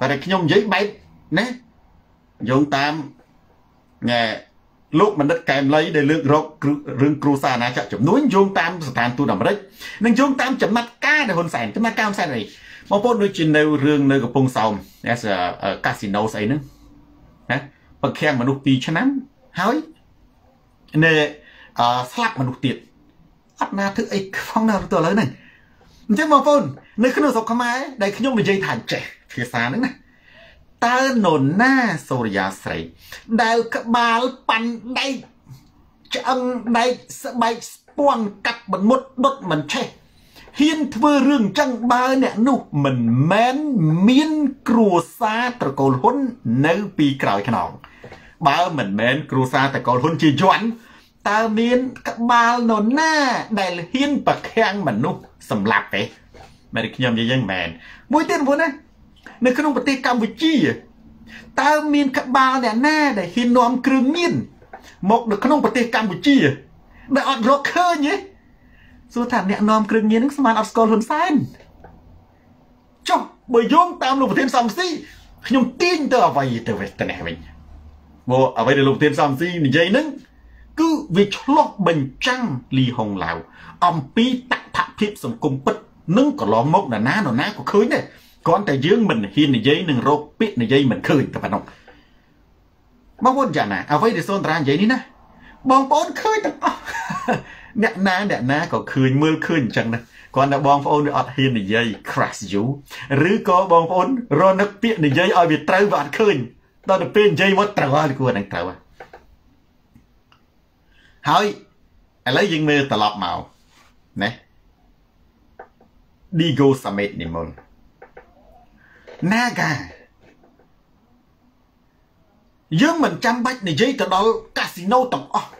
តែខ្ញុំនិយាយបែបណាយោងតាមណែ លោកបណ្ឌិតកែមលីដែលលើករករឿងគ្រូសាអាណាចក្រចំនួនយោងតាមស្ថានទូតអាមេរិកនិងយោងតាមចំណាត់ការដែលហ៊ុនសែនចំណាត់ការហ៊ុនសែនអីបងប្អូនដូចជានៅរឿងនៅកំពង់សោមកាស៊ីណូស្អីហ្នឹងណាបង្ខាំងមនុស្ស2ឆ្នាំហើយនៅស្លាប់មនុស្សទៀតអត់ណាធ្វើអីខ្វងនៅទៅឥឡូវហ្នឹងអញ្ចឹងបងប្អូននៅក្នុងស្រុកខ្មែរដែលខ្ញុំនិយាយថាចេះភាសាហ្នឹងណា តើនរណាសូរិយាស្រីដែលក្បាលប៉ាន់ដែកឆ្អឹងដែកស្បែកស្ពាន់កាត់បន្មុតដុតមិនឆេះហ៊ានធ្វើរឿងអញ្ចឹងបើអ្នកនោះមិនមែនមានគ្រួសារត្រកូលហ៊ុននៅពីក្រោយខ្នងបើមិនមែនគ្រួសារត្រកូលហ៊ុនជាយន់តើមានក្បាលនរណាដែលហ៊ានប្រខាំងមនុស្សសម្លាប់ទេមែនខ្ញុំនិយាយយ៉ាងមែនមួយទៀតបងប្អូនណា នៅក្នុងប្រទេសកម្ពុជាតើមានក្បាលអ្នកណាដែលហ៊ាននាំគ្រឿងញៀនមកនៅក្នុងប្រទេសកម្ពុជាដែលអត់រកឃើញទេសួរថាអ្នកនាំគ្រឿងញៀននឹងស្មានអត់ស្គាល់ហ៊ុនសែនចុះបើយោងតាមលោកប្រធានសំស៊ីខ្ញុំទាញទៅអ្វីទៅវិញទៅនេះវិញមកអ្វីដែលលោកប្រធានសំស៊ីនិយាយហ្នឹងគឺវាឆ្លោះបញ្ចាំងលីហុងឡាវអំពីតថភាពសង្គមពិតនិងកន្លងមកនរណានរណាក៏ឃើញដែរ គ្រាន់តែយើងមិនហ៊ាននិយាយនឹងរកពាក្យនិយាយមិនឃើញតែប៉ុណ្ណោះបងប្អូនយ៉ាងណាអ្វីដែលសូនតារានិយាយនេះណាបងប្អូនឃើញទាំងអស់អ្នកណាអ្នកណាក៏ឃើញមើលឃើញអញ្ចឹងណាគ្រាន់តែបងប្អូនវាអត់ហ៊ាននិយាយ crash you ឬក៏បងប្អូនរនឹកពាក្យនិយាយឲ្យវាត្រូវវាអត់ឃើញដល់ទៅពេលនិយាយមកត្រូវហើយគួរនឹងត្រូវហើយឥឡូវយើងមើលត្រឡប់មកណា Digo Summit និមន្ត Naga យើងមិនចាំបាច់និយាយទៅដល់កាស៊ីណូទាំងអស់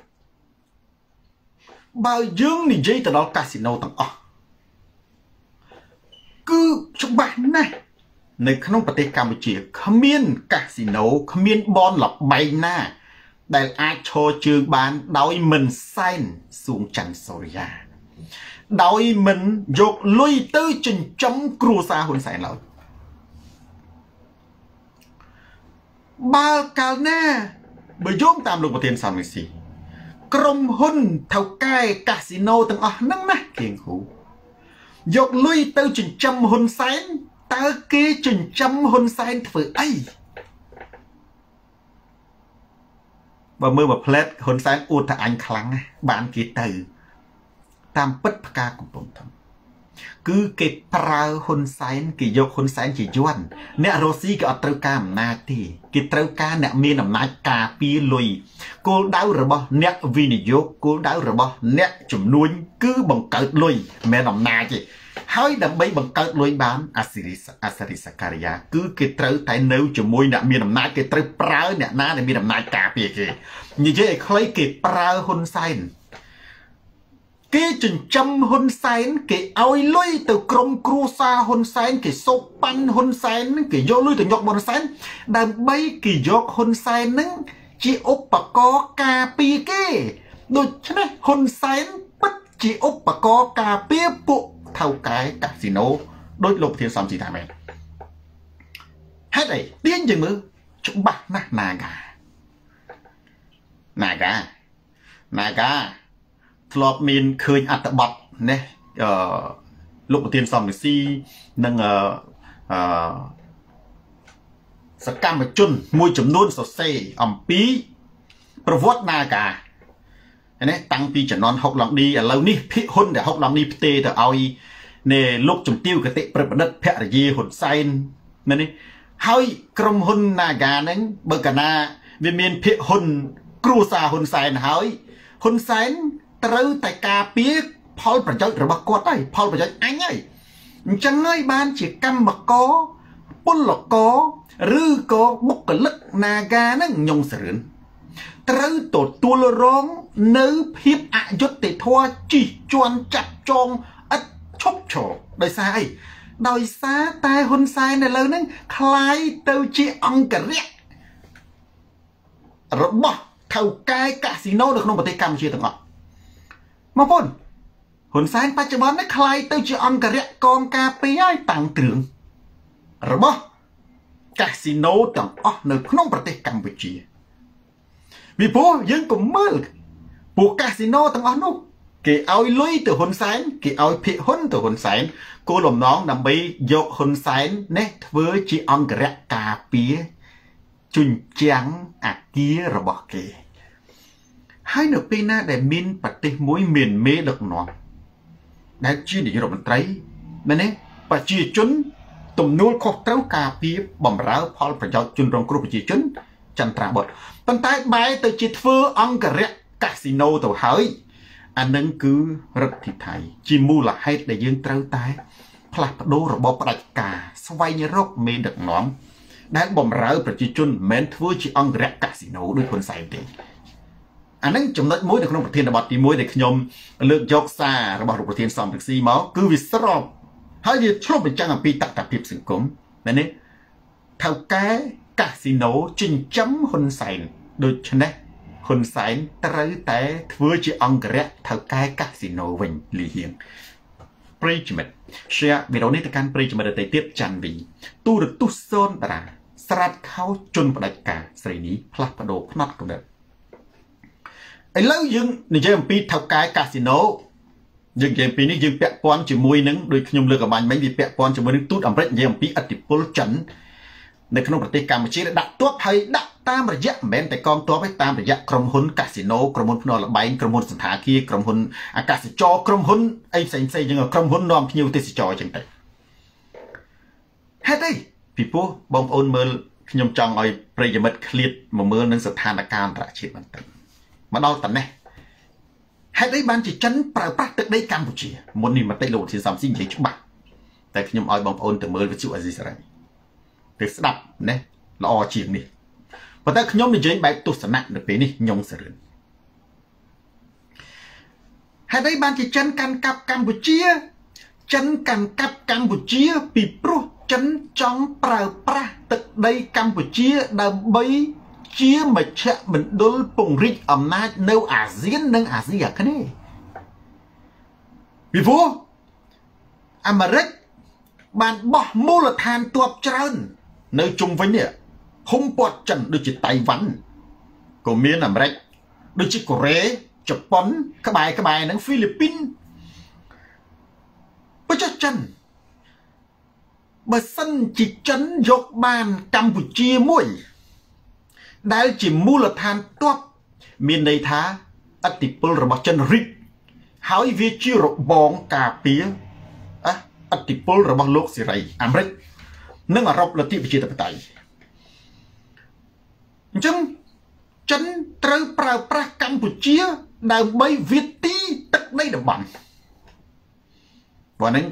បើយើងនិយាយទៅដល់កាស៊ីណូទាំងអស់គឺច្បាស់ណាស់នៅក្នុងប្រទេសកម្ពុជាគ្មានកាស៊ីណូគ្មានបនលបែងណា ដែលអាចឈរជើងបានដោយមិនសែនសួងច័ន្ទសូរិយាដោយមិនយកលុយទៅចិញ្ចឹមគ្រួសារហ៊ុនសែនឡើយ បើកាលណាបើយោងតាមលោកប្រធានសំនិស៊ីក្រុមហ៊ុនថៅកែកាស៊ីណូទាំងអស់ហ្នឹងណាគៀងគ្រូយកលុយទៅចិញ្ចឹមហ៊ុនសែនតើគេចិញ្ចឹមហ៊ុនសែនធ្វើអីបើមើលមួយផ្លែតហ៊ុនសែនអួតថាអញខ្លាំងណាស់បានគេទៅ តាមពិតផ្កាកំពុងធំគឺគេប្រើហ៊ុនសែនគេយកហ៊ុនសែនជាយន់អ្នករុស្ស៊ីគេអត់ត្រូវការអំណាចទេ គេត្រូវការអ្នកមានអំណាចការពារលុយគោលដៅរបស់អ្នកវិនិយោគគោលដៅរបស់អ្នកជំនួញគឺបង្កើតលុយមិនមែនអំណាចទេហើយដើម្បីបង្កើតលុយបានអាសិរិសអាសិរិសការីយ៉ាគឺគេត្រូវតែនៅជាមួយអ្នកមានអំណាចគេត្រូវប្រើអ្នកណាដែលមានអំណាចការពារគេនិយាយឲ្យខ្លីគេប្រើហ៊ុនសែន គេចិញ្ចឹមហ៊ុនសែនគេឲ្យលុយទៅក្រុមគ្រួសារហ៊ុនសែនគេសោកប៉ាន់ហ៊ុនសែនគេយកលុយទៅយកហ៊ុនសែនដើម្បីគេយកហ៊ុនសែននឹងជាឧបករណ៍ការពារគេដូច្នេះហ៊ុនសែនពិតជាឧបករណ៍ការពារពួកថៅកែកាស៊ីណូដោយលោកប្រធានសំជីថាមែនហេតុអីទាញយើងមើលច្បាស់ណាស់ណាកាណាកាណាកា ធ្លាប់មានឃើញអត្តបទណាអឺលោកប្រធានសំនិស៊ីនិងអឺសកម្មជន មួយចំនួនសរសេរអំពីប្រវត្តិនាការនេះតាំងពីចំនួនហុកឡង់ឌីឥឡូវនេះភិកហ៊ុនដែលហុកឡង់ឌីផ្ទេទៅឲ្យនៃលោកជំទាវកតិប្រពន្ធភរិយាហ៊ុនសែនមែនទេហើយក្រុមហ៊ុន Naga ហ្នឹងបើកាលណាវាមានភិកហ៊ុនគ្រួសារហ៊ុនសែនហើយហ៊ុនសែន ត្រូវតែការពារផលប្រយោជន៍របស់គាត់ហើយផលប្រយោជន៍អញហើយអញ្ចឹងហើយបានជាកម្មករពលករឬក៏បុគ្គលិក Naga ហ្នឹងញងសរឿនត្រូវទទួលរងនៅភាពអយុត្តិធម៌ជិះជាន់ចាត់ចងឥតឈប់ឈរដោយសារអីដោយសារតែហ៊ុនសែនឥឡូវហ្នឹងคล้ายទៅជាអង្គរៈរបស់ថៅកែកាស៊ីណូនៅក្នុងប្រទេសកម្ពុជាទាំងអស់ បងប្អូនហ៊ុនសែនបច្ចុប្បន្ននេះคล้ายទៅជាអង្គរៈកងការពីហើយតាំងគ្រឿងរបស់កាស៊ីណូទាំងអស់នៅក្នុងប្រទេសកម្ពុជាពីព្រោះយើងកុំមើលពួកកាស៊ីណូទាំងអស់នោះគេឲ្យលុយទៅហ៊ុនសែនគេឲ្យភាគហ៊ុនទៅហ៊ុនសែនគោលបំណងដើម្បីយកហ៊ុនសែននេះធ្វើជាអង្គរៈការពារជញ្ជាំងអាគាររបស់គេ ហើយនៅពេលណាដែលមានប្រទេសមួយមានមេដឹកនាំដែលជានាយករដ្ឋមន្ត្រីមែនទេប្រជាជនទំនួលខុសត្រូវការពារបម្រើផលប្រយោជន៍ជនរងគ្រោះប្រជាជនចន្ទ្រាបុតប៉ុន្តែបែរទៅជាធ្វើអង្គរៈកាស៊ីណូទៅហើយអានឹងគឺរដ្ឋិថៃជាមូលហេតុដែលយើងត្រូវតែ ផ្លាស់ប្ដូររបបផ្ដាច់ការស្វែងរកមេដឹកនាំដែលបំរើប្រជាជនមិនមែនធ្វើជាអង្គរៈកាស៊ីណូដូចហ៊ុនសែនទេ អានឹងចំណុចមួយនៅក្នុងប្រធានបទទី1ដែលខ្ញុំលើកយកសាររបស់លោកប្រធានសំរងស៊ីមកគឺវាស្របហើយវាឆ្លុះបញ្ចាំងអំពីតតភាពសង្គមមែនទេថៅកែកាស៊ីណូចិញ្ចឹមហ៊ុនសែនដូច្នេះហ៊ុនសែនត្រូវតែធ្វើជាអង្គរៈថៅកែកាស៊ីណូវិញលីហៀងប្រិយមិត្ត share វីដេអូនេះទៅកាន់ប្រិយមិត្តដទៃទៀតចាន់វីទូរទស្សន៍សូនតារាស្រាត់ខោជន់ផ្ដាច់ការស្រីនេះផ្លាស់ប្ដូរផ្នត់កំណត់ ឥឡូវយើងនិយាយអំពីថៅកែកាស៊ីណូយើងនិយាយពីនេះយើងពាក់ព័ន្ធជាមួយនឹងដូចខ្ញុំលើកកំបាញ់មិញវាពាក់ព័ន្ធជាមួយនឹងទូតអាមេរិកនិយាយអំពីអធិបុលចិននៅក្នុងប្រទេសកម្ពុជាដាក់ទ័ពហើយដាក់តាមរយៈមិនមែនតែកងទ័ពទេតាមរយៈក្រុមហ៊ុនកាស៊ីណូក្រុមហ៊ុនភ្នាល់លបែងក្រុមហ៊ុនសន្តាគារក្រុមហ៊ុនអាកាសចរក្រុមហ៊ុនអីផ្សេងផ្សេងចឹងក្រុមហ៊ុននាំភ្ញៀវទេសចរចឹងទៅហេតុអីពីព្រោះបងប្អូនមើលខ្ញុំចង់ឲ្យប្រិយមិត្តឃ្លាតមកមើលនឹងស្ថានភាពអន្តរជាតិបន្តិច មកដល់តនេះហេតុអីបានជាចិនប្រើប្រាស់ទឹកដីកម្ពុជាមុននេះបន្តិចលោកធានសំស៊ីនិយាយច្បាស់តែខ្ញុំឲ្យបងប្អូនទៅមើលវិទ្យុអេស៊ីសរ៉ៃទៅស្ដាប់ណាល្អជាងនេះប៉ុន្តែខ្ញុំនិយាយបែបទស្សនៈនៅពេលនេះញងសរឿនហេតុអីបានជាចិនកាន់កាប់កម្ពុជាចិនកាន់កាប់កម្ពុជា ពីព្រោះចិនចង់ប្រើប្រាស់ទឹកដីកម្ពុជាដើម្បី ជាមជ្ឈមណ្ឌលពង្រីកអំណាចនៅអាស៊ាននិងអាស៊ីអាគ្នេយ៍ពីព្រោះអាមេរិកបានបោះមូលដ្ឋានទ័ពច្រើន នៅជុំវិញនេះហុំព័ទ្ធចិនដូចជាតៃវ៉ាន់ក៏មានអាមេរិកដូចជាកូរ៉េជប៉ុន ក្បែរក្បែរនឹងហ្វីលីពីនបើចុះចិនបើសិនជាចិនយកបានកម្ពុជាមួយ ដែលជាមូលដ្ឋានទ័ពមានន័យថាអតិពលរបស់ចិនរិចហើយវាជារបងការពារអតិពលរបស់លោកសេរីអាមេរិកនិងអឺរ៉ុបលទ្ធិប្រជាធិបតេយ្យអញ្ចឹងចិនត្រូវប្រើប្រាស់កម្ពុជា ដើម្បីវិទីទឹកដីតំបន់ព្រោះហ្នឹង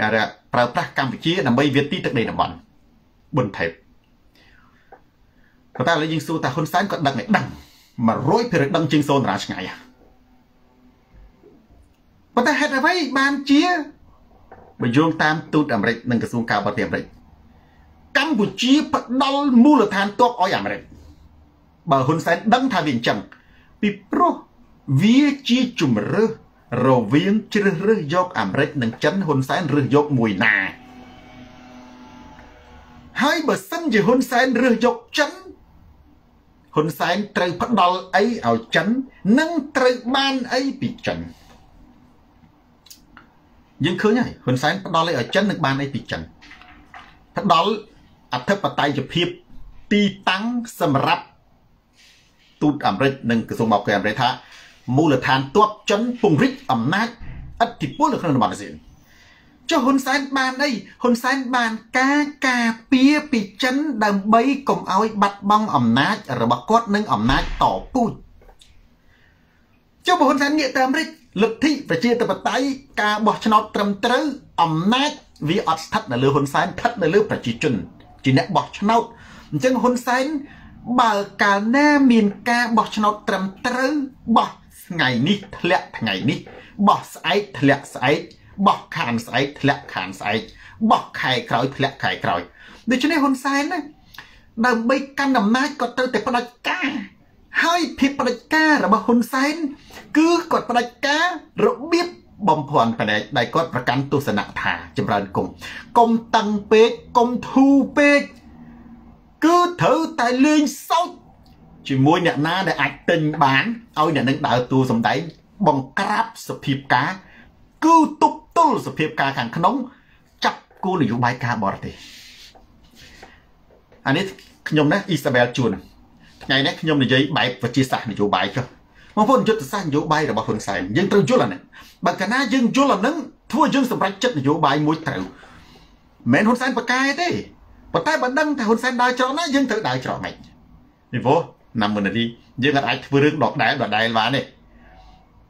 គេប្រើប្រាស់កម្ពុជាដើម្បីវិទីទឹកដីតំបន់ប៊ុនថេប ប៉ុន្តែឥឡូវយើងសួរថាហ៊ុនសែនគាត់ដឹងឯដឹង100%ដឹងជាងសូនតារាឆ្ងាយប៉ុន្តែហេតុអ្វីបានជាបើយោងតាមទូតអាមេរិកនិងក្រសួងការបរទេសអាមេរិកកម្ពុជាផ្ដល់មូលដ្ឋានទ័ពឲ្យអាមេរិកបើហ៊ុនសែនដឹងថាវាអញ្ចឹងពីព្រោះវាជាជំរើសរវាងជ្រើសរើសយកអាមេរិកនិងចិនហ៊ុនសែនរើសយកមួយណាហើយបើសិនជាហ៊ុនសែនរើសយកចិន ហ៊ុនសែនត្រូវផ្ដល់អីឲ្យចិននិងត្រូវបានអីពីចិនយើងឃើញហើយហ៊ុនសែនផ្ដល់អីឲ្យចិននិងបានអីពីចិនផ្ដល់អធិបតេយ្យភាពទីតាំងសម្រាប់ទូតអាមេរិកនិងក្រសួងបរទេសអាមេរិកថាមូលដ្ឋានទ័ពចិនពង្រីកអំណាចឥទ្ធិពលនៅក្នុងតំបន់អាស៊ាន ចុះហ៊ុនសែនបានអីហ៊ុនសែនបានការការពារពីចិនដើម្បីកុំឲ្យបាត់បង់អំណាចរបស់គាត់និងអំណាចតពូជចុះបើហ៊ុនសែនងាកទៅអាមេរិកលទ្ធិប្រជាធិបតេយ្យការបោះឆ្នោតត្រឹមត្រូវអំណាចវាអត់ស្ថិតនៅលើហ៊ុនសែនស្ថិតនៅលើប្រជាជនជាអ្នកបោះឆ្នោតអញ្ចឹងហ៊ុនសែនបើកាលណាមានការបោះឆ្នោតត្រឹមត្រូវបោះថ្ងៃនេះធ្លាក់ថ្ងៃនេះបោះស្អែកធ្លាក់ស្អែក បោះខានស្អែកធ្លាក់ខានស្អែកបោះខែក្រោយធ្លាក់ខែក្រោយដូច្នេះហ៊ុនសែនណាដើម្បីកាន់អំណាចក៏ត្រូវតែផ្ដាច់ការហើយភាពផ្ដាច់ការរបស់ហ៊ុនសែនគឺគាត់ផ្ដាច់ការរបៀបបំភាន់ផ្នែកដែលគាត់ប្រកាន់ទស្សនៈថាចម្រើនគុំកុំតឹងពេកកុំធូរពេកគឺត្រូវតែលេងសើចជាមួយអ្នកណាដែលអាចទិញបានឲ្យអ្នកនឹងដើរតួសំដែងបង្ក្រាបសភាពការគឺទប់ ទល់សភាពការខាងក្នុង ចាប់គោលនយោបាយការបរទេសអានេះខ្ញុំណាអ៊ីសាបែលជួនថ្ងៃនេះខ្ញុំនិយាយបែបវិទ្យាសាស្ត្រនយោបាយចុះបងប្អូនយុទ្ធសាស្ត្រនយោបាយរបស់ហ៊ុនសែនយើងត្រូវយល់អានេះបើកាលណាយើងយល់អានឹងធ្វើយើងសម្រេចចិត្តនយោបាយមួយត្រូវមិនមែនហ៊ុនសែនប្រកែទេប៉ុន្តែបើដឹងថាហ៊ុនសែនដើរច្រកណាយើងត្រូវដើរច្រកម៉េចពីព្រោះណាំមុននាទីយើងអាចធ្វើរឿងដដែលដដែលបានទេ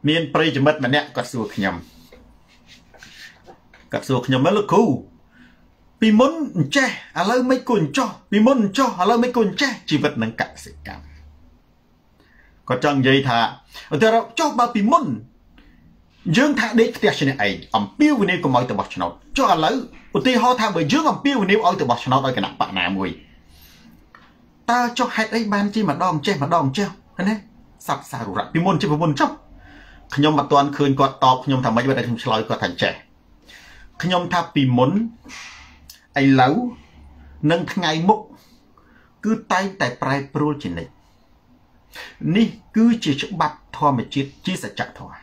មានប្រិយមិត្តម្នាក់គាត់សួរខ្ញុំ គាត់សួរខ្ញុំមកលោកគ្រូពីមុនអញ្ចេះឥឡូវមិនគួរអញ្ចោះពីមុនអញ្ចោះឥឡូវមិនគួរអញ្ចេះជីវិតនឹងកសិកម្មគាត់ចង់និយាយថាឧទាហរណ៍ចុះបើពីមុនយើងថាដេកផ្ទះជាអ្នកឯងអំពាវនាវកុំឲ្យទៅបោះឆ្នោតចុះឥឡូវឧទាហរណ៍ថាបើយើងអំពាវនាវឲ្យទៅបោះឆ្នោតឲ្យគណៈបកណាមួយតើចុះហេតុអីបានជាម្ដងចេះម្ដងចេះណាសັບសារុរៈពីមុនជាពីមុនចុះខ្ញុំមិនទាន់ឃើញគាត់តបខ្ញុំថាម៉េចបើតែខ្ញុំឆ្លើយគាត់ថាចេះ ខ្ញុំថាពីមុនឥឡូវនិងថ្ងៃមុខគឺតែងតែប្រែប្រួលជានិច្ចនេះគឺជាច្បាប់ធម្មជាតិជាសច្ចធម៌គេ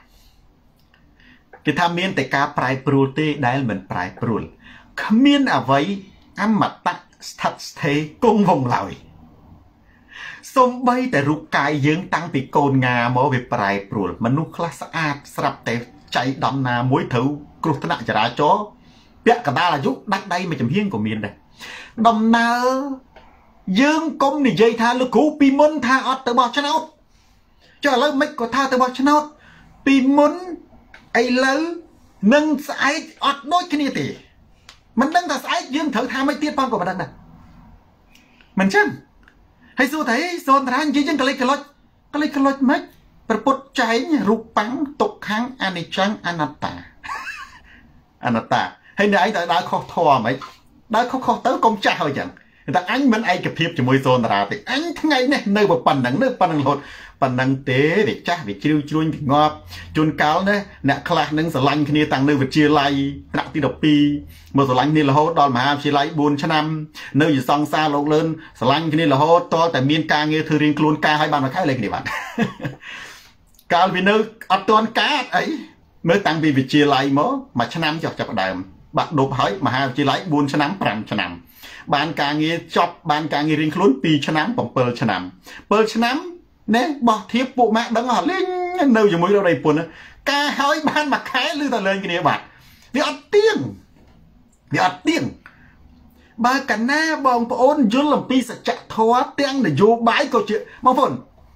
គឺថាមានតែការប្រែប្រួលទេដែលមិនប្រែប្រួលគ្មានអ្វីអមតៈស្ថិតស្ថេរគង់វង្សឡើយសំបីតែរូបកាយយើងតាំងពីកូនងាមកវាប្រែប្រួលមនុស្សខ្លះស្អាតស្រាប់តែ ចៃដំណាមួយត្រូវគ្រោះថ្នាក់ចរាចរណ៍ពាក់កដាលអាយុដាច់ដៃមួយចំហៀងក៏មានដែរដំណើរយើងកុំនិយាយថាលោកគ្រូពីមុនថាអត់ទៅបោះឆ្នោតចុះឥឡូវមិនក៏ថាទៅបោះឆ្នោតពីមុនឥឡូវនឹងស្អែកអត់ដូចគ្នាទេមិនដឹងថាស្អែកយើងត្រូវថាមិនទៀតផងក៏មិនដឹងដែរមិនចឹងហើយសួរថាសូនតារានិយាយចឹងកលិចកលុចកលិចកលុចមិន ប្រពុតចែងរូបបាំងទុកខាងអនិច្ចំអនត្តាអនត្តាហើយអ្នកឯងទៅដើរខុសធម៌មិនដើរខុសខុសទៅកុំចាស់ហើយចឹងតែអញមិនឯកភាពជាមួយសូនតារាទេអញថ្ងៃនេះនៅប៉ុណ្្នឹងនៅប៉ុណ្្នឹងរហូតប៉ុណ្ណឹងទេវាចាស់វាជ្រាវជ្រួញវាងាប់ជួនកាលណាអ្នកខ្លះនឹងស្រឡាញ់គ្នាតាំងនៅវិទ្យាល័យថ្នាក់ទី12មកស្រឡាញ់គ្នារហូតដល់មហាវិទ្យាល័យ4ឆ្នាំនៅយសង្សារលោកលឿនស្រឡាញ់គ្នារហូតតតែមានការងារធ្វើរៀងខ្លួនការឲ្យបានមួយខែលេងគ្នាបាន កាលវានៅអត់ទាន់ការអីមើលតាំងពីវិទ្យាល័យមកមួយឆ្នាំចុះចាប់ដើមបាក់ដប់ហើយមហាវិទ្យាល័យ4ឆ្នាំ5ឆ្នាំ បានការងារចប់បានការងាររៀងខ្លួន2ឆ្នាំ7ឆ្នាំ7ឆ្នាំណែបោះធៀបពួកម៉ាក់ដឹងអស់លេងនៅជាមួយរកដៃពុនការហើយបានមួយខែឬតែលេងគ្នាបាត់វាអត់ទៀងវាអត់ទៀងបើកណាបងប្អូនយល់អំពីសច្ចធម៌ទាំងនយោបាយក៏ជាបងប្អូន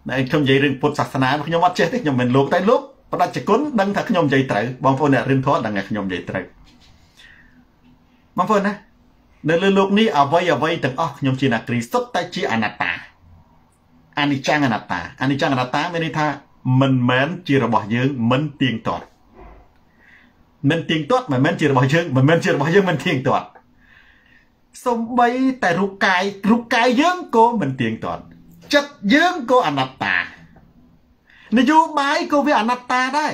តែខ្ញុំនិយាយរឿងពុទ្ធសាសនាខ្ញុំអត់ចេះទេខ្ញុំមិនលោកតែលោកបដិជគុណដឹងថាខ្ញុំនិយាយត្រូវបងប្អូនអ្នករៀនធម៌ដឹងថាខ្ញុំនិយាយត្រូវបងប្អូនណានៅលើលោកនេះអ្វីអ្វីទាំងអស់ខ្ញុំជាអ្នកគ្រីស្ទសុទ្ធតែជាអនត្តាអនិច្ចំអនត្តាអនិច្ចំអនត្តាមានន័យថាមិនមែនជារបស់យើងមិនទៀងទាត់មិនទៀងទាត់មិនមែនជារបស់យើងមិនមែនជារបស់យើងមិនទៀងទាត់សំបីតែរូបកាយរូបកាយយើងក៏មិនទៀងទាត់ ចិត្តយើងក៏អនត្តានយោបាយក៏វាអនត្តាដែរ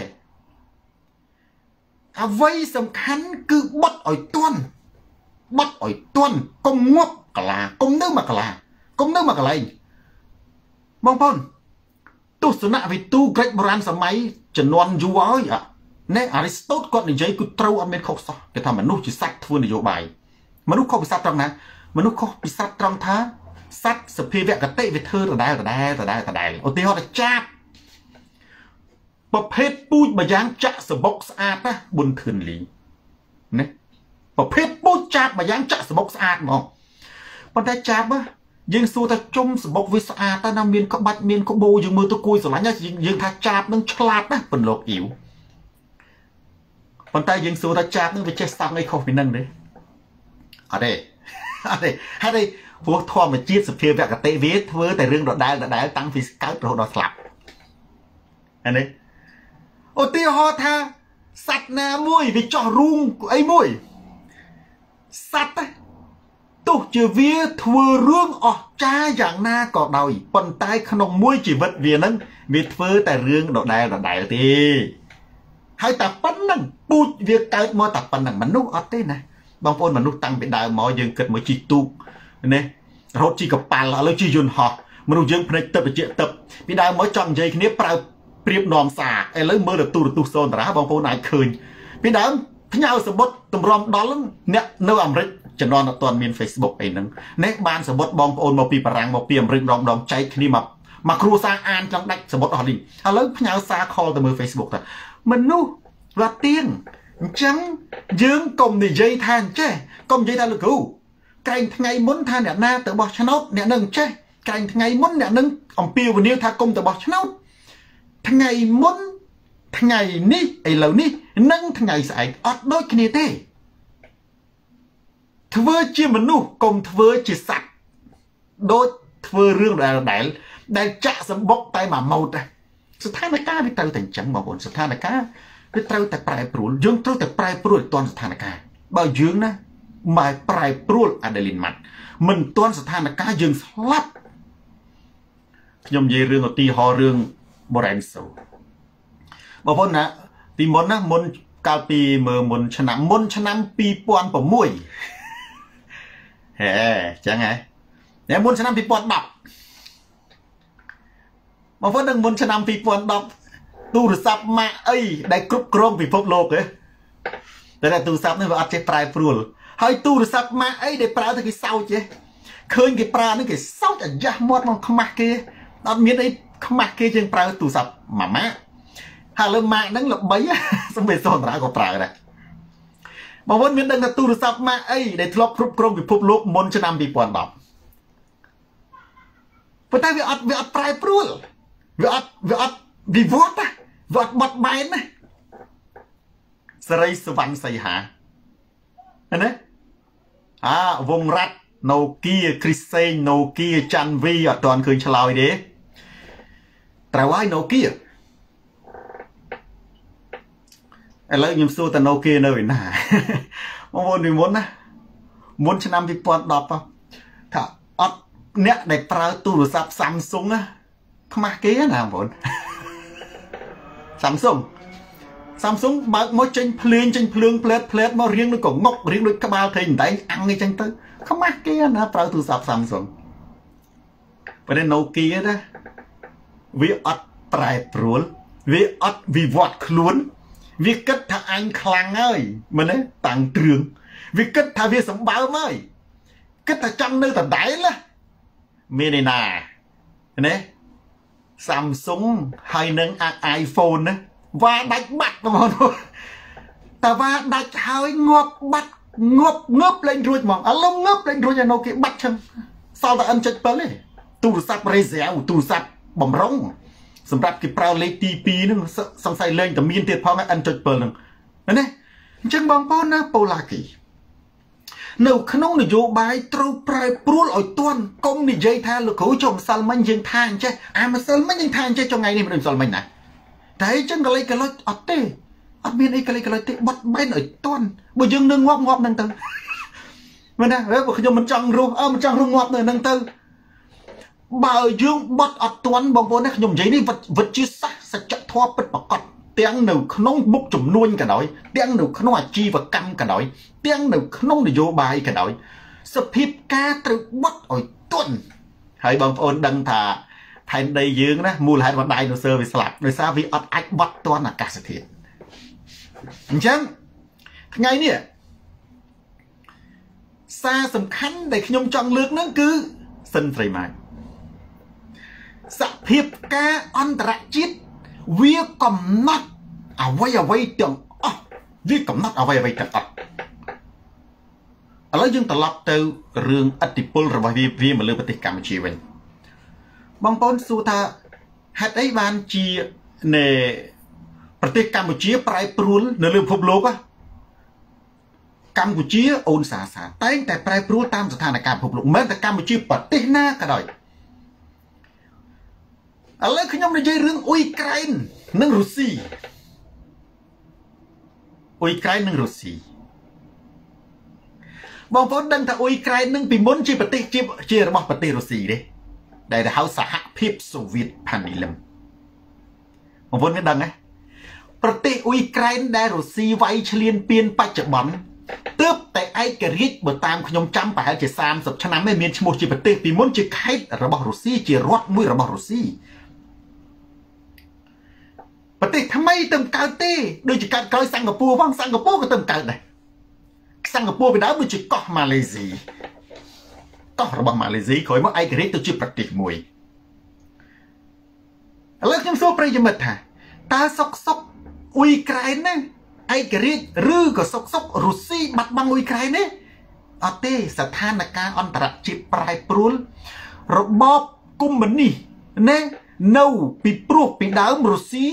អ្វីសំខាន់គឺបត់ឲ្យទន់បត់ឲ្យទន់កុំងាប់កលាកុំនៅមកកលាកុំនៅមកកន្លែងបងប្អូនទស្សនវិទូក្រិចបុរាណសម័យជំនាន់យូរហើយណែអារីស្តូតគាត់និយាយគឺត្រូវអត់មានខុសសោះគេថាមនុស្សជាសត្វធ្វើនយោបាយមនុស្សខុសពីសត្វត្រង់ណាមនុស្សខុសពីសត្វត្រង់ថា សត្វសភាវកតិវាធ្វើដដែលដដែលដដែលដដែលឧទាហរណ៍ថាចាបប្រភេទពូជមួយយ៉ាងចាក់សបុកស្អាតណាប៊ុនធឿនលីណាប្រភេទពូជចាបមួយយ៉ាងចាក់សបុកស្អាតហ្មងប៉ុន្តែចាបយើងសួរថាជុំសបុកវាស្អាតតែណាមានក្បាច់មានក្បូរយើងមើលទៅគួយស្រឡាញ់យើងថាចាបនឹងឆ្លាតណាស់ពន្លកអ៊ីវប៉ុន្តែយើងសួរថាចាបនឹងវាចេះស្ដាប់អីខុសពីនឹងទេអត់ទេអត់ទេហើយទេ ព្រោះធម្មជាតិសភាវកតិវាធ្វើតែរឿងដដែលដដែលតាំងពីស្កើតរហូតដល់ស្លាប់អានេះឧទាហរណ៍ថាសត្វណាមួយវាចោះរូងអីមួយសត្វទោះជាវាធ្វើរឿងអស្ចារ្យយ៉ាងណាក៏ដោយប៉ុន្តែក្នុងមួយជីវិតវានឹងវាធ្វើតែរឿងដដែលដដែលទេហើយតែប៉ុណ្្នឹងពូជវាកើតមកតែប៉ុណ្្នឹងមនុស្សអត់ទេណាបងប្អូនមនុស្សតាំងពីដើមមកយើងគិតមកជីទូក ណារត់ជីកប៉ាល់ឥឡូវជីយន្តហោះមនុស្សយើងភ្នែកទឹកបជាទឹកពីដើមមកចង់និយាយគ្នាប្រើប្រៀបនាំសារឥឡូវមើលទៅទូរទស្សន៍សូនតារាបងប្អូនអាចឃើញពីដើមផ្ញើសម្បត្តិតម្រាំដល់អ្នកនៅអាមេរិកជំនាន់អត់ទាន់មាន Facebook អីហ្នឹងនេះបានសម្បត្តិបងប្អូនមកពីបារាំងមកពីអាមេរិកម្ដងម្ដងចែកគ្នាមកមកគ្រួសារអានចង់ដាច់សម្បត្តិអស់នេះឥឡូវផ្ញើសារ call ទៅមើល Facebook ទៅមនុស្សវត្តទៀងអញ្ចឹងយើងកុំនិយាយថាអញ្ចេះកុំនិយាយថាលោកគ្រូ ក្រែងថ្ងៃមុនថាអ្នកណាទៅបោះឆ្នោតអ្នកនឹងអញ្ចេះក្រែងថ្ងៃមុនអ្នកនឹងអំពាវនាវថាគុំទៅបោះឆ្នោតថ្ងៃមុនថ្ងៃនេះឥឡូវនេះនិងថ្ងៃស្អែកអត់ដូចគ្នាទេ ធ្វើជាមនុស្សកុំធ្វើជាសត្វដូចធ្វើរឿងដែលដែលដែលចាក់សម្បុកតែមួយម៉ូតស្ថានភាពវាត្រូវតែអញ្ចឹងបងប្អូនស្ថានភាពវាត្រូវតែប្រែប្រួលយើងត្រូវតែប្រែប្រួលទាន់ស្ថានភាពបើយើងណា មកប្រែប្រួលអាដេលីនម៉ាត់មិនទាន់ស្ថានភាពយើងស្លាប់ខ្ញុំនិយាយរឿងឧទាហរណ៍រឿង Borenso បងប្អូនណាពីមុនណាមុនកាលពីមើលមុនឆ្នាំមុនឆ្នាំ2006ហេចឹងហ៎តែមុនឆ្នាំ2010បងប្អូននឹងមុនឆ្នាំ2010ទូរស័ព្ទម៉ាកអីដែលគ្រប់គ្រងពិភពលោកទេតែទូរស័ព្ទនេះវាអត់ចេះប្រែប្រួល ហើយទូរស័ព្ទម៉ាកអីដែលប្រើទៅគេសោចទេឃើញគេប្រើនេះគេសោចអាយ៉ាស់មាត់មកខ្មាស់គេអត់មានអីខ្មាស់គេជាងប្រើទូរស័ព្ទមួយម៉ាកហើយលើម៉ាកហ្នឹងល្បីសំបីសូនរាក៏ប្រើដែរបងប្អូនមានដឹងថាទូរស័ព្ទម៉ាកអីដែលធ្លាប់គ្រប់គ្រងពិភពលោកមុនឆ្នាំ2010ប៉ុន្តែវាអត់វាអត់ប្រែប្រួលវាអត់វាអត់វិវត្តណាវាអត់បត់បែនណាសេរីសវណ្ណសីហាណា អាវងរ៉ាត់ណូគីគ្រីសេងណូគីចាន់វីអត់ទាន់ឃើញឆ្លើយទេត្រូវហើយណូគីឥឡូវខ្ញុំសួរតណូគីនៅឯណាបងប្អូនពីមុនណាមុនឆ្នាំ2010ថាអត់អ្នកដែលប្រើទូរស័ព្ទ Samsung ណាខ្មាស់គេណាបងប្អូន Samsung Samsung បើកមកចេញភ្លេងចេញភ្លើងផ្លែតផ្លែតមករៀងដូចកងុករៀងដូចក្បាលថេងដែងអាំងអីចឹងទៅខ្មាស់គេណាប្រើទូរស័ព្ទ Samsung ប៉ុន្តែ Nokia ណាវាអត់ប្រែប្រួលវាអត់វិវត្តខ្លួនវាគិតថាអញខ្លាំងហើយមែនទេតាំងទ្រឿងវាគិតថាវាសម្បើមហើយគិតថាចង់នៅដដែលណាមានឯណាណា Samsung ហើយនឹង iPhone ណា វ៉ាដាច់បាត់បងប្អូនតែវ៉ាដាច់ហើយងាប់បាត់ងាប់ងើបលេងរួចហ្មងឥឡូវងើបលេងរួចអានោះគេបាត់ឈឹងសល់តែ N77 ទេទូរស័ព្ទ Razer ទូរស័ព្ទបំរុងសម្រាប់គេប្រើលេខទី2ហ្នឹងសង្ស័យលេងតែមានទៀតផង N77 ហ្នឹងណាអញ្ចឹងបងប្អូនណាប៉ូឡាគីនៅក្នុងនយោបាយត្រូវប្រែប្រួលឲ្យទាន់កុំនិយាយថាលោកគ្រូចុះម្សិលមិញយើងថាអញ្ចេះអាម្សិលមិញយើងថាអញ្ចេះចុងថ្ងៃនេះមិនដូចម្សិលមិញណា តែអញ្ចឹងកលិចកលុចអត់ទេអត់មានអីកលិចកលុចទេបត់បែនឲ្យទាន់បើយើងនឹងងាប់ងាប់នឹងទៅមែនទេបើខ្ញុំមិនចង់រស់អើមិនចង់រស់ងាប់នៅនឹងទៅបើយើងបត់អត់ទាន់បងប្អូនណាខ្ញុំនិយាយនេះវិទ្យាសាស្ត្រសច្ចធម៌ពិតប្រាកដទាំងនៅក្នុងមុខចំនួនក៏ដោយទាំងនៅក្នុងអាជីវកម្មក៏ដោយទាំងនៅក្នុងនយោបាយក៏ដោយសភាពការត្រូវបត់ឲ្យទន់ហើយបងប្អូនដឹងថា ផែនដីយើងណាមូលហេតុបណ្ដាយនៅសើវាស្លាប់ដោយសារវាអត់អាចបត់ទន់អាកាសធាតុអញ្ចឹងថ្ងៃនេះសារសំខាន់ដែលខ្ញុំចង់លើកនឹងគឺសិនត្រីម៉ាយសភាពការអន្តរជាតិវាកំណត់អ្វីអ្វីទាំងអស់វាកំណត់អ្វីអ្វីទាំងអស់ឥឡូវយើងត្រឡប់ទៅរឿងអតិពលរបស់វាវាមកលើប្រទេសកម្ពុជាវិញ បងប្អូនសួរថាហេតុអីបានជានៃប្រទេសកម្ពុជាប្រែប្រួលនៅលើពិភពលោកកម្ពុជាអូនសាសាតែងតែប្រែប្រួលតាមស្ថានភាពពិភពលោកមិនតែកម្ពុជាប្រទេសណាក៏ដោយឥឡូវខ្ញុំនិយាយរឿងអ៊ុយក្រែននិងរុស្ស៊ីអ៊ុយក្រែននិងរុស្ស៊ីបងប្អូនដឹងថាអ៊ុយក្រែននឹងពីមុនជាប្រទេសជាជារបស់ប្រទេសរុស្ស៊ីទេ ដែលហៅសហភាពសូវៀតផានីលឹមបងប្អូនមានដឹងទេប្រទេសអ៊ុយក្រែនដែលរុស្ស៊ីវាយឈ្លានពានបច្ចុប្បន្នទើបតែឯករាជ្យបើតាមខ្ញុំចាំប្រហែលជា30ឆ្នាំឯមានឈ្មោះជាប្រទេសពីមុនជាខេត្តរបស់រុស្ស៊ីជារដ្ឋមួយរបស់រុស្ស៊ីប្រទេសថ្មីទៅកើតទេដូចជាកើតក្រោយសិង្ហបុរីផងសិង្ហបុរីក៏ទៅកើតដែរសិង្ហបុរីពីដើមដូចជាកោះម៉ាឡេស៊ី កោះរបស់ម៉ាឡេស៊ីក្រោយមកឯករាជ្យទៅជាប្រទេសមួយឥឡូវខ្ញុំសួរប្រិយមិត្តថាតើសុកសុកអ៊ុយក្រែនណាឯករាជ្យឬក៏សុកសុករុស្ស៊ីបាត់បង់អ៊ុយក្រែនទេអត់ទេស្ថានភាពអន្តរជាតិប្រែប្រួលរបបកុម្មុយនីសណានៅពីព្រោះពីដើមរុស្ស៊ី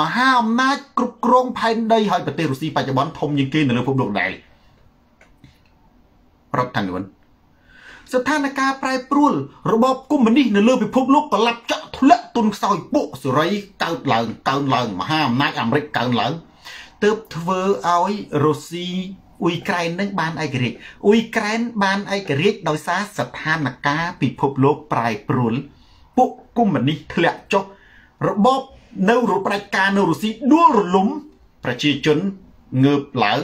មហាអំណាចគ្រប់គ្រងផែនដីហើយប្រទេសរុស្ស៊ីបច្ចុប្បន្នធំជាងគេនៅលើពិភពលោកដែររដ្ឋធានីវ ស្ថានភាពប្រែប្រួលរបបកុម្មុយនីសនៅលើពិភពលោកកលាប់ចាក់ធ្លាក់ទុនខ្សោយពួកសេរីកើតឡើងកើនឡើងមហាអំណាចអាមេរិកកើនឡើងទើបធ្វើឲ្យរុស្ស៊ីអ៊ុយក្រែននឹងបានឯករាជ្យអ៊ុយក្រែនបានឯករាជ្យដោយសារស្ថានភាពពិភពលោកប្រែប្រួលពួកកុម្មុយនីសធ្លាក់ចុះរបបនៅរផ្ដាច់ការនៅរុស្ស៊ីដួលរលំប្រជាជនងើបឡើង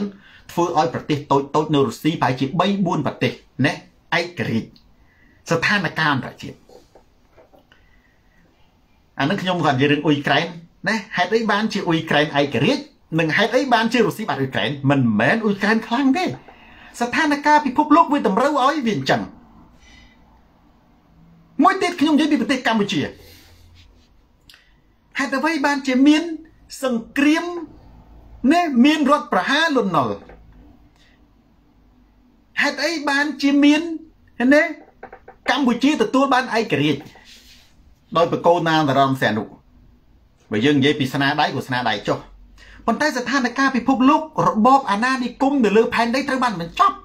ធ្វើឲ្យប្រទេសតូចតូចនៅរុស្ស៊ីប្រហែលជា3 4ប្រទេសណា ឯករាជ្យស្ថានភាពអន្តរជាតិអានឹងខ្ញុំគាត់និយាយរឿងអ៊ុយក្រែនណាហេតុអីបានជាអ៊ុយក្រែនឯករាជ្យនិងហេតុអីបានជារុស្ស៊ីបាត់អ៊ុយក្រែនមិនមែនអ៊ុយក្រែនខ្លាំងទេស្ថានភាពពិភពលោកវាតម្រូវឲ្យវាអញ្ចឹងមួយទៀតខ្ញុំនិយាយពីប្រទេសកម្ពុជាហេតុអ្វីបានជាមានសង្គ្រាមនេះមានរដ្ឋប្រហារលន់នល់ហេតុអីបានជាមាន នេះកម្ពុជាទទួលបានឯករាជ្យដោយបកគោណានរមសែនុបើយើងនិយាយពីស្នាដៃក៏ស្នាដៃចុះប៉ុន្តែស្ថានភាពពិភពលោករបបអាណានិគមនៅលើផែនដីត្រូវបានបញ្ចប់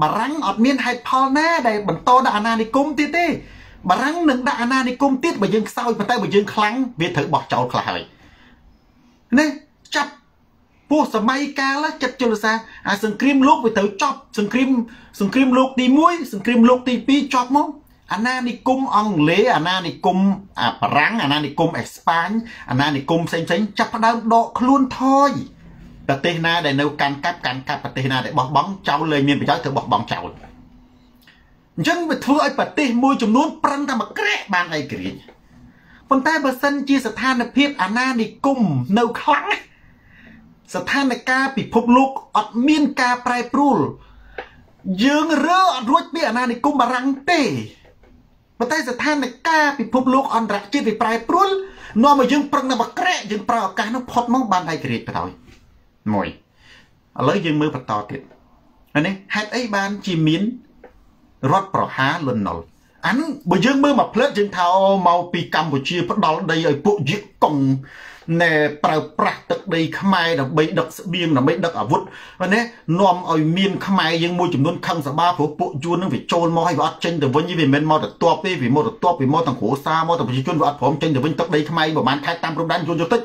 បារាំងអត់មានហេតុផលណាដែលបន្តដល់អាណានិគមទៀតទេបារាំងនឹងដាក់អាណានិគមទៀតបើយើងខ្សោយប៉ុន្តែបើយើងខ្លាំងវាត្រូវបោះចោលខ្លះហើយនេះចាប់ ពោះសម័យកាលចិត្តជលសាអាសង្គ្រាមលោកវាត្រូវចប់សង្គ្រាមសង្គ្រាមលោកទី1សង្គ្រាមលោកទី2ចប់មកអាណានិគមអង់គ្លេសអាណានិគមអាបារាំងអាណានិគមអេស្ប៉ាញអាណានិគមផ្សេងផ្សេងចាប់ផ្ដើមដកខ្លួនថយប្រទេសណាដែលនៅកាន់កាប់កាន់កាប់ប្រទេសណាដែលបោះបង់ចោលលែងមានប្រយោជន៍ធ្វើបោះបង់ចោលអញ្ចឹងវាធ្វើឲ្យប្រទេសមួយចំនួនប្រឹងតែមកក្រាក់បានឯករាជ្យប៉ុន្តែបើសិនជាស្ថានភាពអាណានិគមនៅខ្លាំង ស្ថានភាពពិភពលោកអត់មានការប្រែប្រួលយើងរើអត់រួចពីអាណានិគមបារាំងទេប៉ុន្តែស្ថានភាពពិភពលោកអន្តរជាតិវាប្រែប្រួលនាំឲ្យយើងប្រឹងតែមកក្រែកយើងប្រើឱកាសនោះផុតមកបានឯករាជ្យទៅហើយមួយឥឡូវយើងមើលបន្តទៀតនេះហេតុអីបានជាមានរដ្ឋប្រហារលន់នល់អានោះបើយើងមើលមកផ្លើតយើងថាមកពីកម្ពុជាផ្ដាល់ដីឲ្យពួកយិកុង ណែប្រើប្រាស់ទឹកដីខ្មែរដើម្បីដឹកស្បៀងដើម្បីដឹកអាវុធណានាំឲ្យមានខ្មែរយើងមួយចំនួនខឹងសបាព្រោះពួកយួននឹងវាចូលមកឲ្យវាអត់ចេញទៅវិញវាមិនមែនមកទៅតបទេវាមកទៅតបវាមកទាំងគ្រួសារមកទាំងប្រជាជនវាអត់ព្រមចេញទៅវិញទឹកដីខ្មែរប្រហែលខែតាមព្រំដែនយួនយកទឹក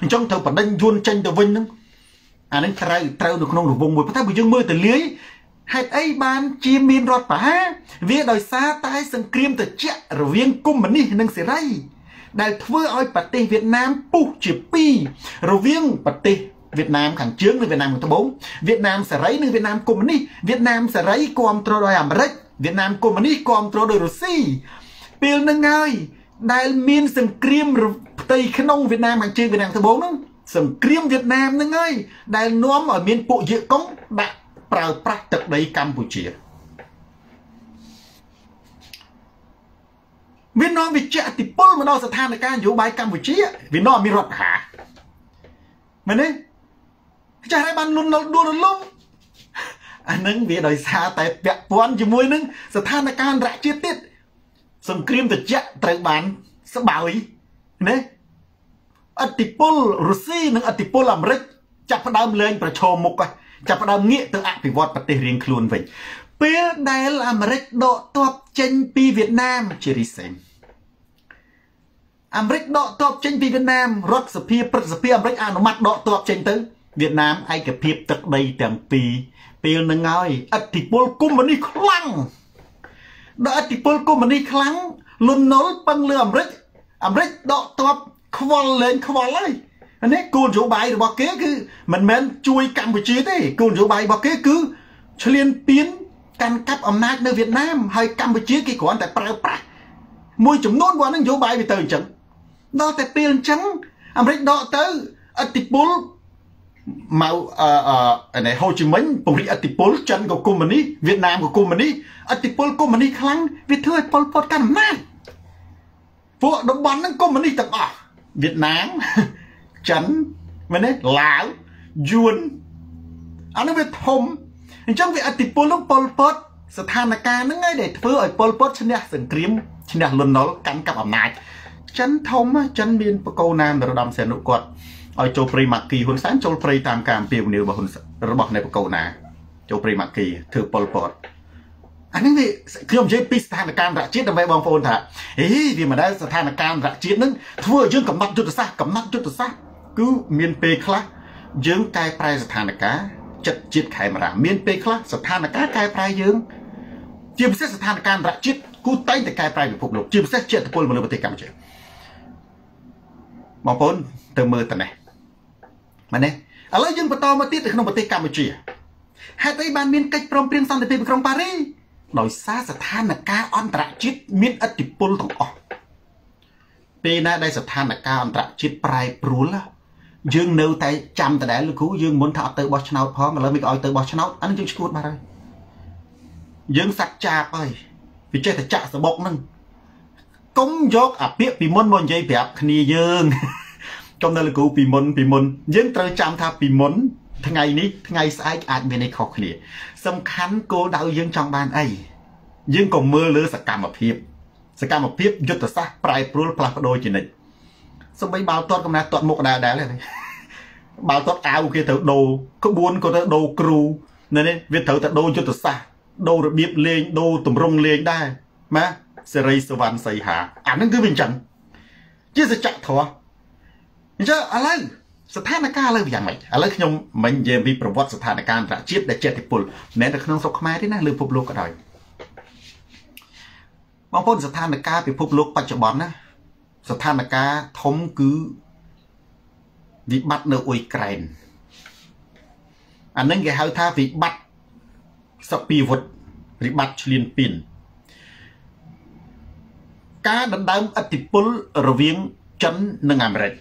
អញ្ចឹងត្រូវបដិញយួនចេញទៅវិញហ្នឹងអានេះត្រូវត្រូវនៅក្នុងរង្វង់មួយប៉ុន្តែបើយើងមើលទៅលាយហេតុអីបានជាមានរដ្ឋប្រហារវាដោយសារតែសង្គ្រាមត្រជាក់រវាងកុម្មុយនីសនិងសេរី ដែលធ្វើឲ្យប្រទេសវៀតណាមពុះជាពីររវាងប្រទេសវៀតណាមខាងជើងនិងវៀតណាមខាងត្បូងវៀតណាមសេរីនិងវៀតណាមកុម្មុយនីសវៀតណាមសេរីគ្រប់គ្រងដោយអាមេរិកវៀតណាមកុម្មុយនីសគ្រប់គ្រងដោយរុស្ស៊ីពេលនឹងហើយដែលមានសង្គ្រាមផ្ទៃក្នុងវៀតណាមខាងជើងវៀតណាមត្បូងហ្នឹងសង្គ្រាមវៀតណាមហ្នឹងហើយដែលនាំឲ្យមានពួកយេកុងដាក់ប្រើប្រាស់ទឹកដីកម្ពុជា វានាំវិជ្ជាអតិពលមកដល់ស្ថានភាពនយោបាយកម្ពុជាវានាំមានរដ្ឋបហាមែនទេចាស់ហើយបានលុនដួលរលំអានឹងវាដោយសារតែពាក់ព័ន្ធជាមួយនឹងស្ថានភាពអន្តរជាតិទៀតសង្គ្រាមត្រជាក់ត្រូវបានស្បើយណាអតិពលរុស្ស៊ីនិងអតិពលអាមេរិកចាប់ផ្ដើមលែងប្រឈមមុខចាប់ផ្ដើមងាកទៅអភិវឌ្ឍប្រទេសរៀងខ្លួនវិញ ពេលដែលអាមេរិកដកទ័ពចេញពីវៀតណាមជារីសេងអាមេរិកដកទ័ពចេញពីវៀតណាមរដ្ឋសភាព្រឹទ្ធសភាអាមេរិកអនុម័តដកទ័ពចេញទៅវៀតណាមឯកភាពទឹកដីទាំងពីរពេលនឹងហើយអធិពលកុម្មុយនីសខ្លាំងដល់អធិពលកុម្មុយនីសខ្លាំងលន់នល់ពឹងលើអាមេរិកអាមេរិកដកទ័ពខ្វល់លែងខ្វល់ហើយនេះគោលនយោបាយរបស់គេគឺមិនមែនជួយកម្ពុជាទេគោលនយោបាយរបស់គេគឺឈ្លានពាន កាន់កាប់អំណាចនៅវៀតណាមហើយកម្ពុជាគេគ្រាន់តែប្រើប្រាស់មួយចំនួនរបស់នឹងនយោបាយវាទៅអញ្ចឹងដល់តែពេលអញ្ចឹងអាមេរិកដកទៅអតិពលមកអឺអឺហូជីមិញពង្រីកអតិពលចិនក៏កុម្មុយនីវៀតណាមក៏កុម្មុយនីអតិពលកុម្មុយនីខ្លាំងវាធ្វើឲ្យប៉ុលពតកាន់អំណាចពួកតំបន់ហ្នឹងកុម្មុយនីទាំងអស់វៀតណាមចិនមែនទេឡាវយួនអានោះវាធំ អញ្ចឹងវាអតិពលនោះប៉ុលពតស្ថានភាពហ្នឹងឯងដែលធ្វើឲ្យប៉ុលពតឈ្នះសង្គ្រាមឈ្នះលន់នល់កាន់កាប់អំណាចចិនធំចិនមានបកោណាមរដំសែនុគាត់ឲ្យចូលព្រៃម៉ាគីហ៊ុនសែនចូលព្រៃតាមការអំពាវនាវរបស់ហ៊ុនរបស់នៃបកោណាចូលព្រៃម៉ាគីធ្វើប៉ុលពតអានេះវាខ្ញុំនិយាយពីស្ថានភាពរជាតិដើម្បីបងប្អូនថាអេវាមិនដែលស្ថានភាពរជាតិនឹងធ្វើឲ្យយើងកំណត់យុទ្ធសាស្ត្រកំណត់យុទ្ធសាស្ត្រគឺមានពេលខ្លះយើងកែប្រែស្ថានភាព ចិត្តជាតិខេមរាមានពេលខ្លះស្ថានភាពកែប្រែយើងជាពិសេសស្ថានភាពរជាតិគូតែងតែកែប្រែពិភពលោកជាពិសេសជាតិពលមនុស្សប្រទេសកម្ពុជាបងប្អូនទៅមើលតនេះមែនទេឥឡូវយើងបន្តមកទៀតនៅក្នុងប្រទេសកម្ពុជាហេតុអីបានមានកិច្ចព្រមព្រៀងសន្តិភាពក្រុងប៉ារីដោយសារស្ថានភាពអន្តរជាតិមានឥទ្ធិពលទាំងអស់ពេលណាដែលស្ថានភាពអន្តរជាតិប្រែប្រួល យើងនៅតែចាំដដែលលោកគ្រូយើងមុនថាអត់ទៅបោះឆ្នោតផងឥឡូវមិនឲ្យទៅបោះឆ្នោតអានេះយើងឈួតបាត់ហើយយើងសាច់ចាបហើយវាចេះតែចាក់សបុកហ្នឹងកុំយកអាពាក្យពីមុនមកនិយាយប្រាប់គ្នាយើងកុំនៅលោកគ្រូពីមុនពីមុនយើងត្រូវចាំថាពីមុនថ្ងៃនេះថ្ងៃស្អែកអាចមានអីខុសគ្នា សំខាន់គោលដៅយើងចង់បានអីយើងក៏មើលលើសកម្មភាព សកម្មភាពយុទ្ធសាស្ត្រប្រែប្រួលផ្លាស់ប្ដូរជានិច្ច សំបីបាល់ទាត់កំណាត់ទាត់មុខដែរដែរទេបាល់ទាត់អាវគេត្រូវដូរក្បួនក៏ត្រូវដូរគ្រូនៅនេះវាត្រូវតែដូរយុទ្ធសាស្ត្រដូររបៀបលេងដូរទម្រង់លេងដែរម៉ាសេរីសវណ្ណសីហាអាហ្នឹងគឺវាអញ្ចឹងជាសច្ចធម៌អញ្ចឹងឥឡូវស្ថានភាពឥឡូវយ៉ាងម៉េចឥឡូវខ្ញុំមិននិយាយពីប្រវត្តិស្ថានភាពអន្តរជាតិដែលចេះតិពលមិនមែនតែក្នុងស្រុកខ្មែរទេណាលើពិភពលោកក៏ដោយបងប្អូនស្ថានភាពពិភពលោកបច្ចុប្បន្នណា ស្ថានភាពធំគឺវិបត្តិនៅអ៊ុយក្រែនអានឹងគេហៅថាវិបត្តិសពីវុធវិបត្តិឈ្លានពានការដណ្ដើមអធិបុលរវាងចិននិងអាមេរិក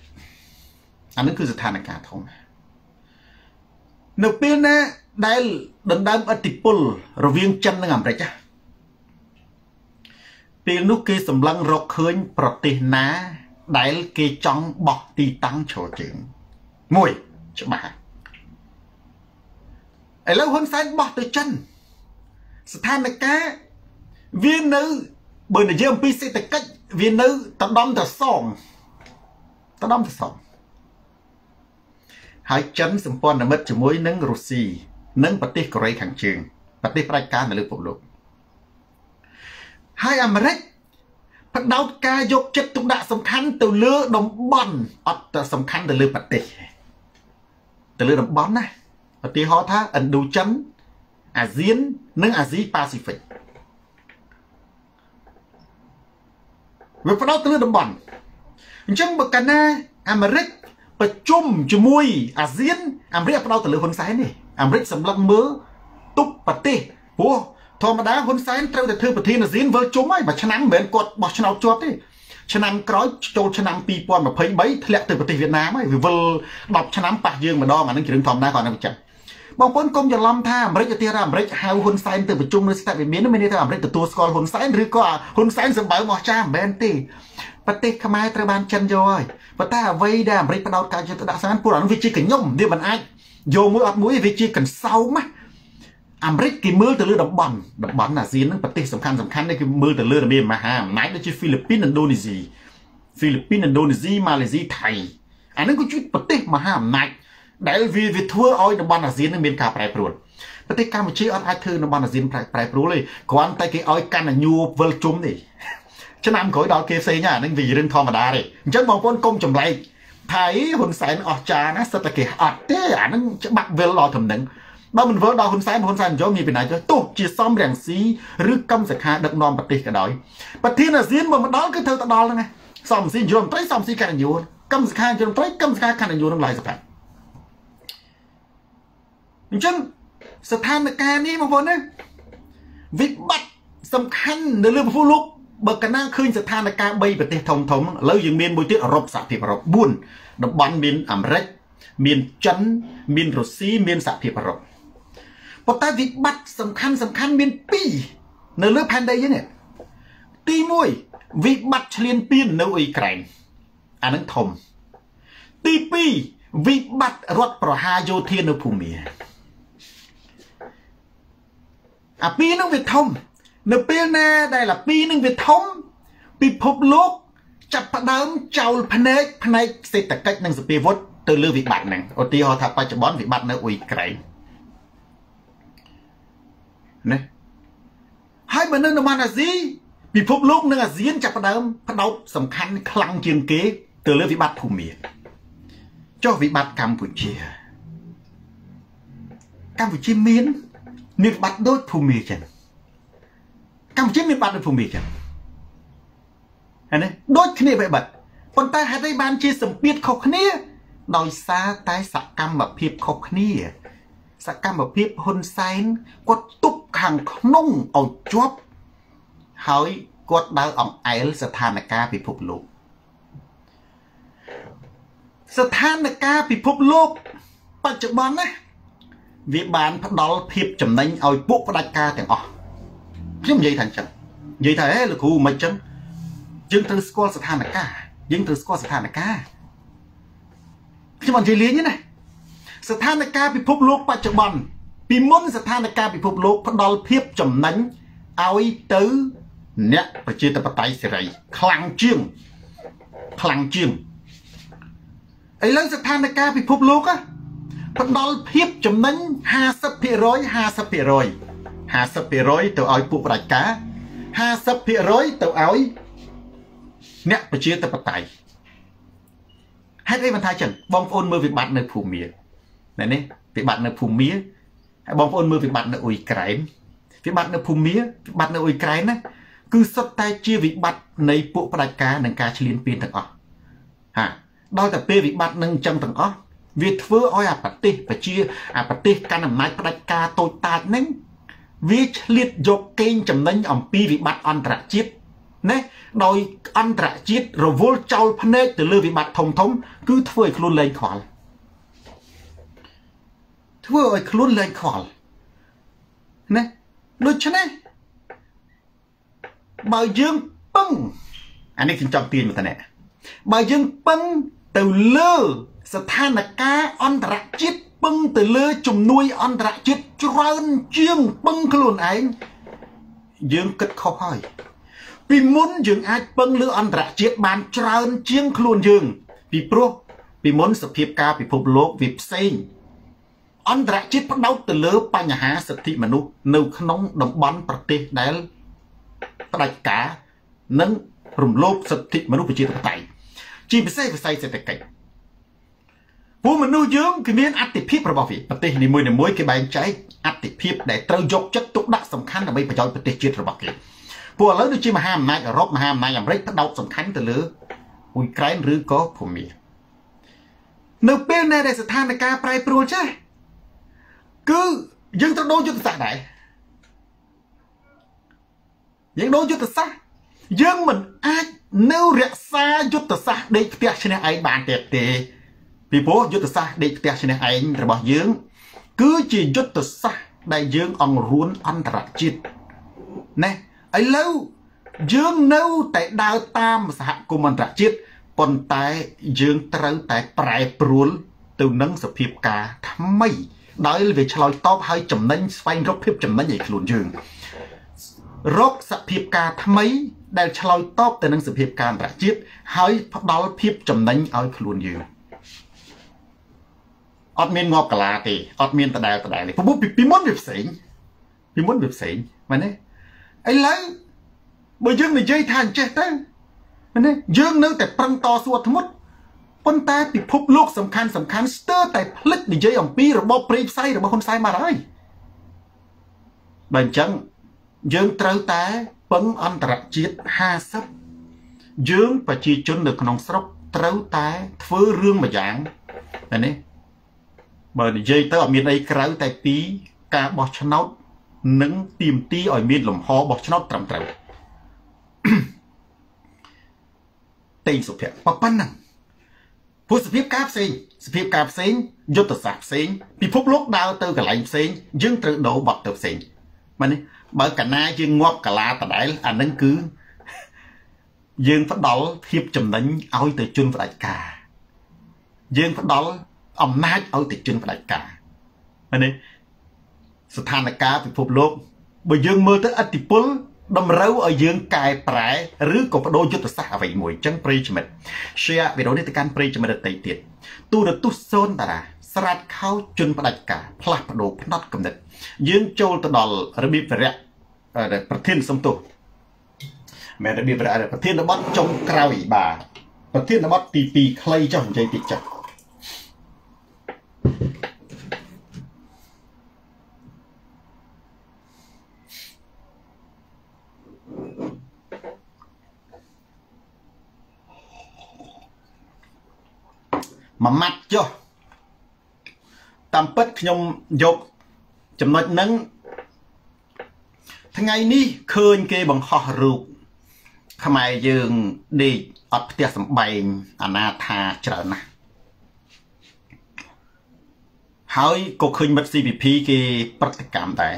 អានឹងគឺស្ថានភាពធំនៅពេលណាដែលដណ្ដើមអធិបុលរវាងចិននិងអាមេរិក ពេលនោះគេសម្លឹងរកឃើញប្រទេសណា ដែលគេចង់បោះទីតាំងជ្រោជើងមួយច្បាស់ឥឡូវហ៊ុនសែនបោះទៅចិនស្ថានភាពវានៅបើនិយាយអំពីសេដ្ឋកិច្ចវានៅតដំតសងតដំតសងហើយចិនសម្ព័ន្ធមិត្តជាមួយនឹងរុស្ស៊ីនិងប្រទេសកូរ៉េខាងជើងប្រទេសផ្ដាច់ការនៅលើពិភពលោក ហើយអាមេរិកផ្ដោតការយកចិត្តទុកដាក់សំខាន់ទៅលើតំបន់អត់ទៅសំខាន់ទៅលើប្រទេសទៅលើតំបន់ណាឧទាហរណ៍ថាឥណ្ឌូចិនអាស៊ាននិងអាស៊ីប៉ាស៊ីហ្វិកវាផ្ដោតទៅលើតំបន់អញ្ចឹងបើកាលណាអាមេរិកប្រជុំជាមួយអាស៊ានអាមេរិកផ្ដោតទៅលើហ៊ុនសែននេះអាមេរិកសម្លឹងមើលទប់ប្រទេសព្រោះ ធម្មតាហ៊ុនសែនត្រូវតែធ្វើប្រធានអាស៊ានវិលជុំហើយមួយឆ្នាំមិនមែនគាត់បោះឆ្នោតជាប់ទេឆ្នាំក្រោយចូលឆ្នាំ2023ធ្លាក់ទៅប្រទេសវៀតណាមហើយវាវិល10ឆ្នាំប៉ះយើងម្ដងអានឹងគ្រឿងធម្មតាគាត់នឹងបញ្ជាក់បងប្អូនកុំច្រឡំថាអាមេរិកទៅទៀតអាមេរិកហៅហ៊ុនសែនទៅប្រជុំនៅស្ថាប័នមានមានន័យថាអាមេរិកទទួលស្គាល់ហ៊ុនសែនឬក៏ហ៊ុនសែនសម្បើមកចាមិនមែនទេប្រទេសខ្មែរត្រូវបានចិនយកហើយប៉ុន្តែអ្វីដែលអាមេរិកផ្ដោតការយុទ្ធដាក់សានពួកអានោះវាជាកញ្ញុំវាមិនអាចយកមួយអត់មួយវាជាកន្សោមណា អាមេរិកគេមើលទៅលើតំបន់តំបន់អាស៊ានហ្នឹងប្រទេសសំខាន់សំខាន់នេះគេមើលទៅលើរមៀមហាអំណាចដូចជាហ្វីលីពីនឥណ្ឌូនេស៊ីហ្វីលីពីនឥណ្ឌូនេស៊ីម៉ាឡេស៊ីថៃអាហ្នឹងគឺជាប្រទេសមហាអំណាចដែលវាវាធ្វើឲ្យតំបន់អាស៊ាននឹងមានការប្រែប្រួលប្រទេសកម្ពុជាអត់អាចធ្វើតំបន់អាស៊ានប្រែប្រួលទេគ្រាន់តែគេឲ្យកាន់តែញួរវិលជុំទេឆ្នាំក្រោយដល់គេផ្សេងអាហ្នឹងវារឿងធម្មតាទេអញ្ចឹងបងប្អូនកុំចម្លែកថៃហ៊ុនសែនអស់ចាណាសិតតែគេអត់ទេអាហ្នឹងច្បាក់វិលដល់តំណឹង បើមិនវិលដល់ហ៊ុនសែនហ៊ុនសែនយកមានពីណាទៅទោះជាសំរងស៊ីឬកម្មសខាដឹកនាំប្រទេសក៏ដោយប្រធានអាស៊ានបើមកដល់គឺត្រូវទៅដល់ហ្នឹងសំស៊ីយមត្រីសំស៊ីកណ្ដយុកម្មសខាយមត្រីកម្មសខាកណ្ដយុនឹងឡាយសផាអញ្ចឹងស្ថានភាពនេះបងប្អូនណាវិបត្តិសំខាន់នៅលើពិភពលោកបើកណាឃើញស្ថានភាព3ប្រទេសធំធំឥឡូវយើងមានមួយទៀតអឺរ៉ុបសហភាពអឺរ៉ុប4តំបន់មានអាមេរិកមានចិនមានរុស្ស៊ីមានសហភាពអឺរ៉ុប ប៉ុន្តែវិបត្តិសំខាន់សំខាន់មាន2នៅលើផែនដីយើងនេះទី1វិបត្តិឈ្លានពាននៅអ៊ុយក្រែនអានឹងធំទី2វិបត្តិរដ្ឋប្រហារយោធានៅភូមាអាពីរនឹងវាធំ នៅពេលណាដែលអាពីរនឹងវាធំ ពិភពលោកចាប់ផ្ដើមចោលភ្នែកផ្នែកសេដ្ឋកិច្ចនិងសពាវុធទៅលើវិបត្តិហ្នឹងឧទាហរណ៍ថាបច្ចុប្បន្នវិបត្តិនៅអ៊ុយក្រែន ណាហើយបើនៅតំបន់អាស៊ីពិភពលោកនិងអាស៊ានចាប់ផ្ដើមផ្ដោតសំខាន់ខ្លាំងជាងគេ ទៅលើវិបត្តិភូមិចុះវិបត្តិកម្ពុជា កម្ពុជាមានមានវិបត្តិដូចភូមិចឹងកម្ពុជាមានបាត់ដូចភូមិចឹងហើយណាដូចគ្នាបែបបាត់ប៉ុន្តែហេតុអីបានជាសម្ពាធខុសគ្នា ដោយសារតែសកម្មភាពខុសគ្នា សកម្មភាពហ៊ុនសែនគាត់ទប់ ខាងក្នុងឲ្យជាប់ហើយគាត់ដើរអង្អែលស្ថានភាពពិភពលោកស្ថានភាពពិភពលោកបច្ចុប្បន្នណាវាបានផ្ដល់ភាពចំណេញឲ្យពួកផ្ដាច់ការទាំងអស់ខ្ញុំនិយាយថាអញ្ចឹងនិយាយថាហេលោកគ្រូមិនអញ្ចឹងយើងត្រូវស្គាល់ស្ថានភាពយើងត្រូវស្គាល់ស្ថានភាពខ្ញុំអត់និយាយលេងទេណាស្ថានភាពពិភពលោកបច្ចុប្បន្ន ពីមុនស្ថានភាពពិភពលោកផ្ដល់ភាពចំណេញឲ្យទៅអ្នកប្រជាធិបតេយ្យសេរីខ្លាំងជាងខ្លាំងជាងឥឡូវស្ថានភាពពិភពលោកផ្ដល់ភាពចំណេញ50% 50% 50%ទៅឲ្យពួកប្រជាការ50%ទៅឲ្យអ្នកប្រជាធិបតេយ្យហេតុអីមិនថាចឹងបងប្អូនមើលវិបត្តិនៅភូមាណែនេះវិបត្តិនៅភូមា ហើយបងប្អូនមើលវិបត្តិនៅអ៊ុយក្រែនវិបត្តិនៅភូមាវិបត្តិនៅអ៊ុយក្រែនណាគឺសុទ្ធតែជាវិបត្តិនៃពួកផ្ដាច់ការនិងការឈ្លានពានទាំងអស់ហាដល់តែពេលវិបត្តិនឹងអញ្ចឹងទាំងអស់វាធ្វើឲ្យអាប្រទេសប្រជាអាប្រទេសកាន់អំណាចផ្ដាច់ការតូចតាចហ្នឹងវាឆ្លៀតយកកេងចំណេញអំពីវិបត្តិអន្តរជាតិណាដោយអន្តរជាតិរវល់ចោលភ្នែកទៅលើវិបត្តិធំធំ គឺធ្វើឲ្យខ្លួនលែងខ្វល់ ធ្វើឲ្យខ្លួនលែងខ្វល់ណាដូច្នេះបើយើងពឹងអានេះខ្ញុំចង់ទាញមកតើបើយើងពឹងទៅលើស្ថានភាពអន្តរជាតិពឹងទៅលើជំនួយអន្តរជាតិច្រើនជាងពឹងខ្លួនឯងយើងគិតខុសហើយពីមុនយើងអាចពឹងលើអន្តរជាតិបានច្រើនជាងខ្លួនយើង ពីព្រោះពីមុនសភាពការពិភពលោកវាផ្សេង អន្តរជាតិផ្ដោតទៅលើបញ្ហាសិទ្ធិមនុស្សនៅក្នុងតំបន់ប្រទេសដែលផ្ដាច់ការនិងរំលោភសិទ្ធិមនុស្សប្រជាធិបតេយ្យជាពិសេសវិស័យសេដ្ឋកិច្ចពួកមនុស្សយើងគឺមានអតិភិបរបស់វាប្រទេសនីមួយៗគេបែងចែកអតិភិបដែលត្រូវយកចិត្តទុកដាក់សំខាន់ដើម្បីប្រយោជន៍ប្រទេសជាតិរបស់គេពួកឥឡូវដូចជាមហាអំណាចអឺរ៉ុបមហាអំណាចអាមេរិកផ្ដោតសំខាន់ទៅលើអ៊ុយក្រែនឬក៏ភូមានៅពេលដែលស្ថានភាពប្រែប្រួលចេះ គឺយើងត្រូវដូរយុទ្ធសាស្ត្រដែរយើងដូរយុទ្ធសាស្ត្រយើងមិនអាចនៅរក្សាយុទ្ធសាស្ត្រដេកផ្ទះឈ្នះឯងបានទេទេពីព្រោះយុទ្ធសាស្ត្រដេកផ្ទះឈ្នះឯងរបស់យើង គឺជាយុទ្ធសាស្ត្រដែលយើងអង្រួនអន្តរជាតិណាឥឡូវយើងនៅតែដើរតាមសហគមន៍អន្តរជាតិប៉ុន្តែយើងត្រូវតែប្រែប្រួលទៅនឹងសភាពការថ្មី ដោយវាឆ្លើយតបឲ្យចំណេញស្វែងរកភាពចំណេញឲ្យខ្លួនយើងរកសភាពការថ្មី ដែលឆ្លើយតបទៅនឹងសភាពការអន្តរជាតិហើយផ្ដល់ភាពចំណេញឲ្យខ្លួនយើងអត់មានងាប់កាឡាទេអត់មានដដែលដដែលទេព្រោះពីមុនវាផ្សេងពីមុនវាផ្សេងមែនទេឥឡូវបើយើងនិយាយថាអញ្ចេះទៅមែនទេយើងនៅតែប្រឹងតស៊ូអត់ធ្មត់ ប៉ុន្តែពិភពលោកសំខាន់សំខាន់ស្ទើរតែផ្លិចនិយាយអំពីរបបព្រៃផ្សៃរបស់ហ៊ុនសែនមកហើយបើអញ្ចឹងយើងត្រូវតែពឹងអន្តរជាតិ50យើងប្រជាជននៅក្នុងស្រុកត្រូវតែធ្វើរឿងមួយយ៉ាងតែនេះបើនិយាយទៅអត់មានអីក្រៅតែពីការបោះឆ្នោតនិងទៀមទីឲ្យមានលំហបោះឆ្នោតត្រឹមត្រូវតេងសុភ័ក្រប៉ុណ្ណឹង ព្រោះសភាពការផ្សេងសភាពការផ្សេងយុទ្ធសាស្ត្រផ្សេងពិភពលោកដើរទៅកន្លែងផ្សេងយើងត្រូវដូរបត់ទៅផ្សេងមែនទេបើកាណាយើងងាប់កាឡាដដែលអានឹងគឺយើងផ្ដល់ភាពចំណេញឲ្យទៅជនផ្ដាច់ការយើងផ្ដល់អំណាចឲ្យទៅជនផ្ដាច់ការមែនទេស្ថានភាពពិភពលោកបើយើងមើលទៅអតិពល តម្រូវឲ្យយើងកែប្រែឬក៏បដូរយុទ្ធសាស្ត្រអ្វីមួយអញ្ចឹងប្រិយមិត្ត share វីដេអូនេះទៅកាន់ប្រិយមិត្តដទៃទៀតទូរទស្សន៍សូនតារាស្រាតខោជន់ផ្ដាច់ការផ្លាស់ប្ដូរផ្នត់កំណត់យើងចូលទៅដល់របៀបវរៈប្រធានសំទោសមែនរបៀបវរៈប្រធានបទចុងក្រោយបាទប្រធានបទទី2ខ្លីចុះនិយាយតិចចុះ មួយម៉ាត់ចុះតាមពិតខ្ញុំយកចំណុចហ្នឹងថ្ងៃនេះឃើញគេបង្ហោះរូបខ្មែរយើងដេកអត់ផ្ទះសំបែងអនាថាច្រើនណាស់ហើយក៏ឃើញមិត្ត CPP គេប្រតិកម្មដែរ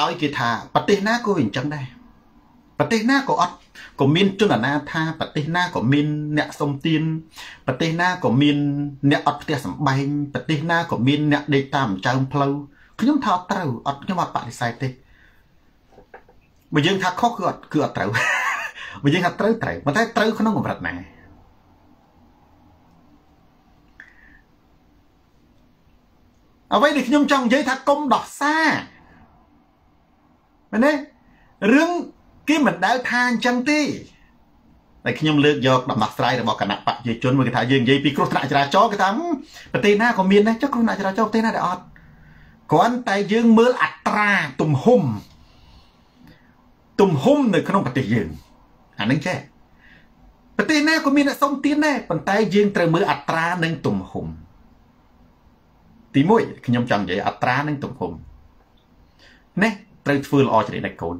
ដោយគេថាប្រទេសណាក៏វាអញ្ចឹងដែរប្រទេសណាក៏អត់ ក៏មានជនអនាថាប្រទេសណាក៏មានអ្នកសុំទានប្រទេសណាក៏មានអ្នកអត់ផ្ទះសម្បែងប្រទេសណាក៏មានអ្នកដេកតាមចើមផ្លូវខ្ញុំថាអត់ត្រូវអត់ខ្ញុំអត់បដិសេធទេបើយើងថាខុសគឺអត់គឺអត់ត្រូវបើយើងថាត្រូវត្រូវប៉ុន្តែត្រូវក្នុងកម្រិតណាអ្វីដែលខ្ញុំចង់និយាយថាកុំដោះសារមែនទេរឿង គេមិនដែលថាអញ្ចឹងទេតែខ្ញុំលើកយកដំណោះស្រាយរបស់គណៈបព្វជិជនមួយគេថាយើងនិយាយពីគ្រោះថ្នាក់ចរាចរណ៍គេថាប្រទេសណាក៏មានដែរចុះគ្រោះថ្នាក់ចរាចរណ៍ប្រទេសណាដែលអត់គ្រាន់តែយើងមើលអត្រាទំហំទំហំនៅក្នុងប្រទេសយើងអានឹងចេះប្រទេសណាក៏មានអ្នកសុំទានដែរប៉ុន្តែយើងត្រូវមើលអត្រានិងទំហំទី1ខ្ញុំចង់និយាយអត្រានិងទំហំនេះត្រូវធ្វើល្អជ្រាបដាច់កូន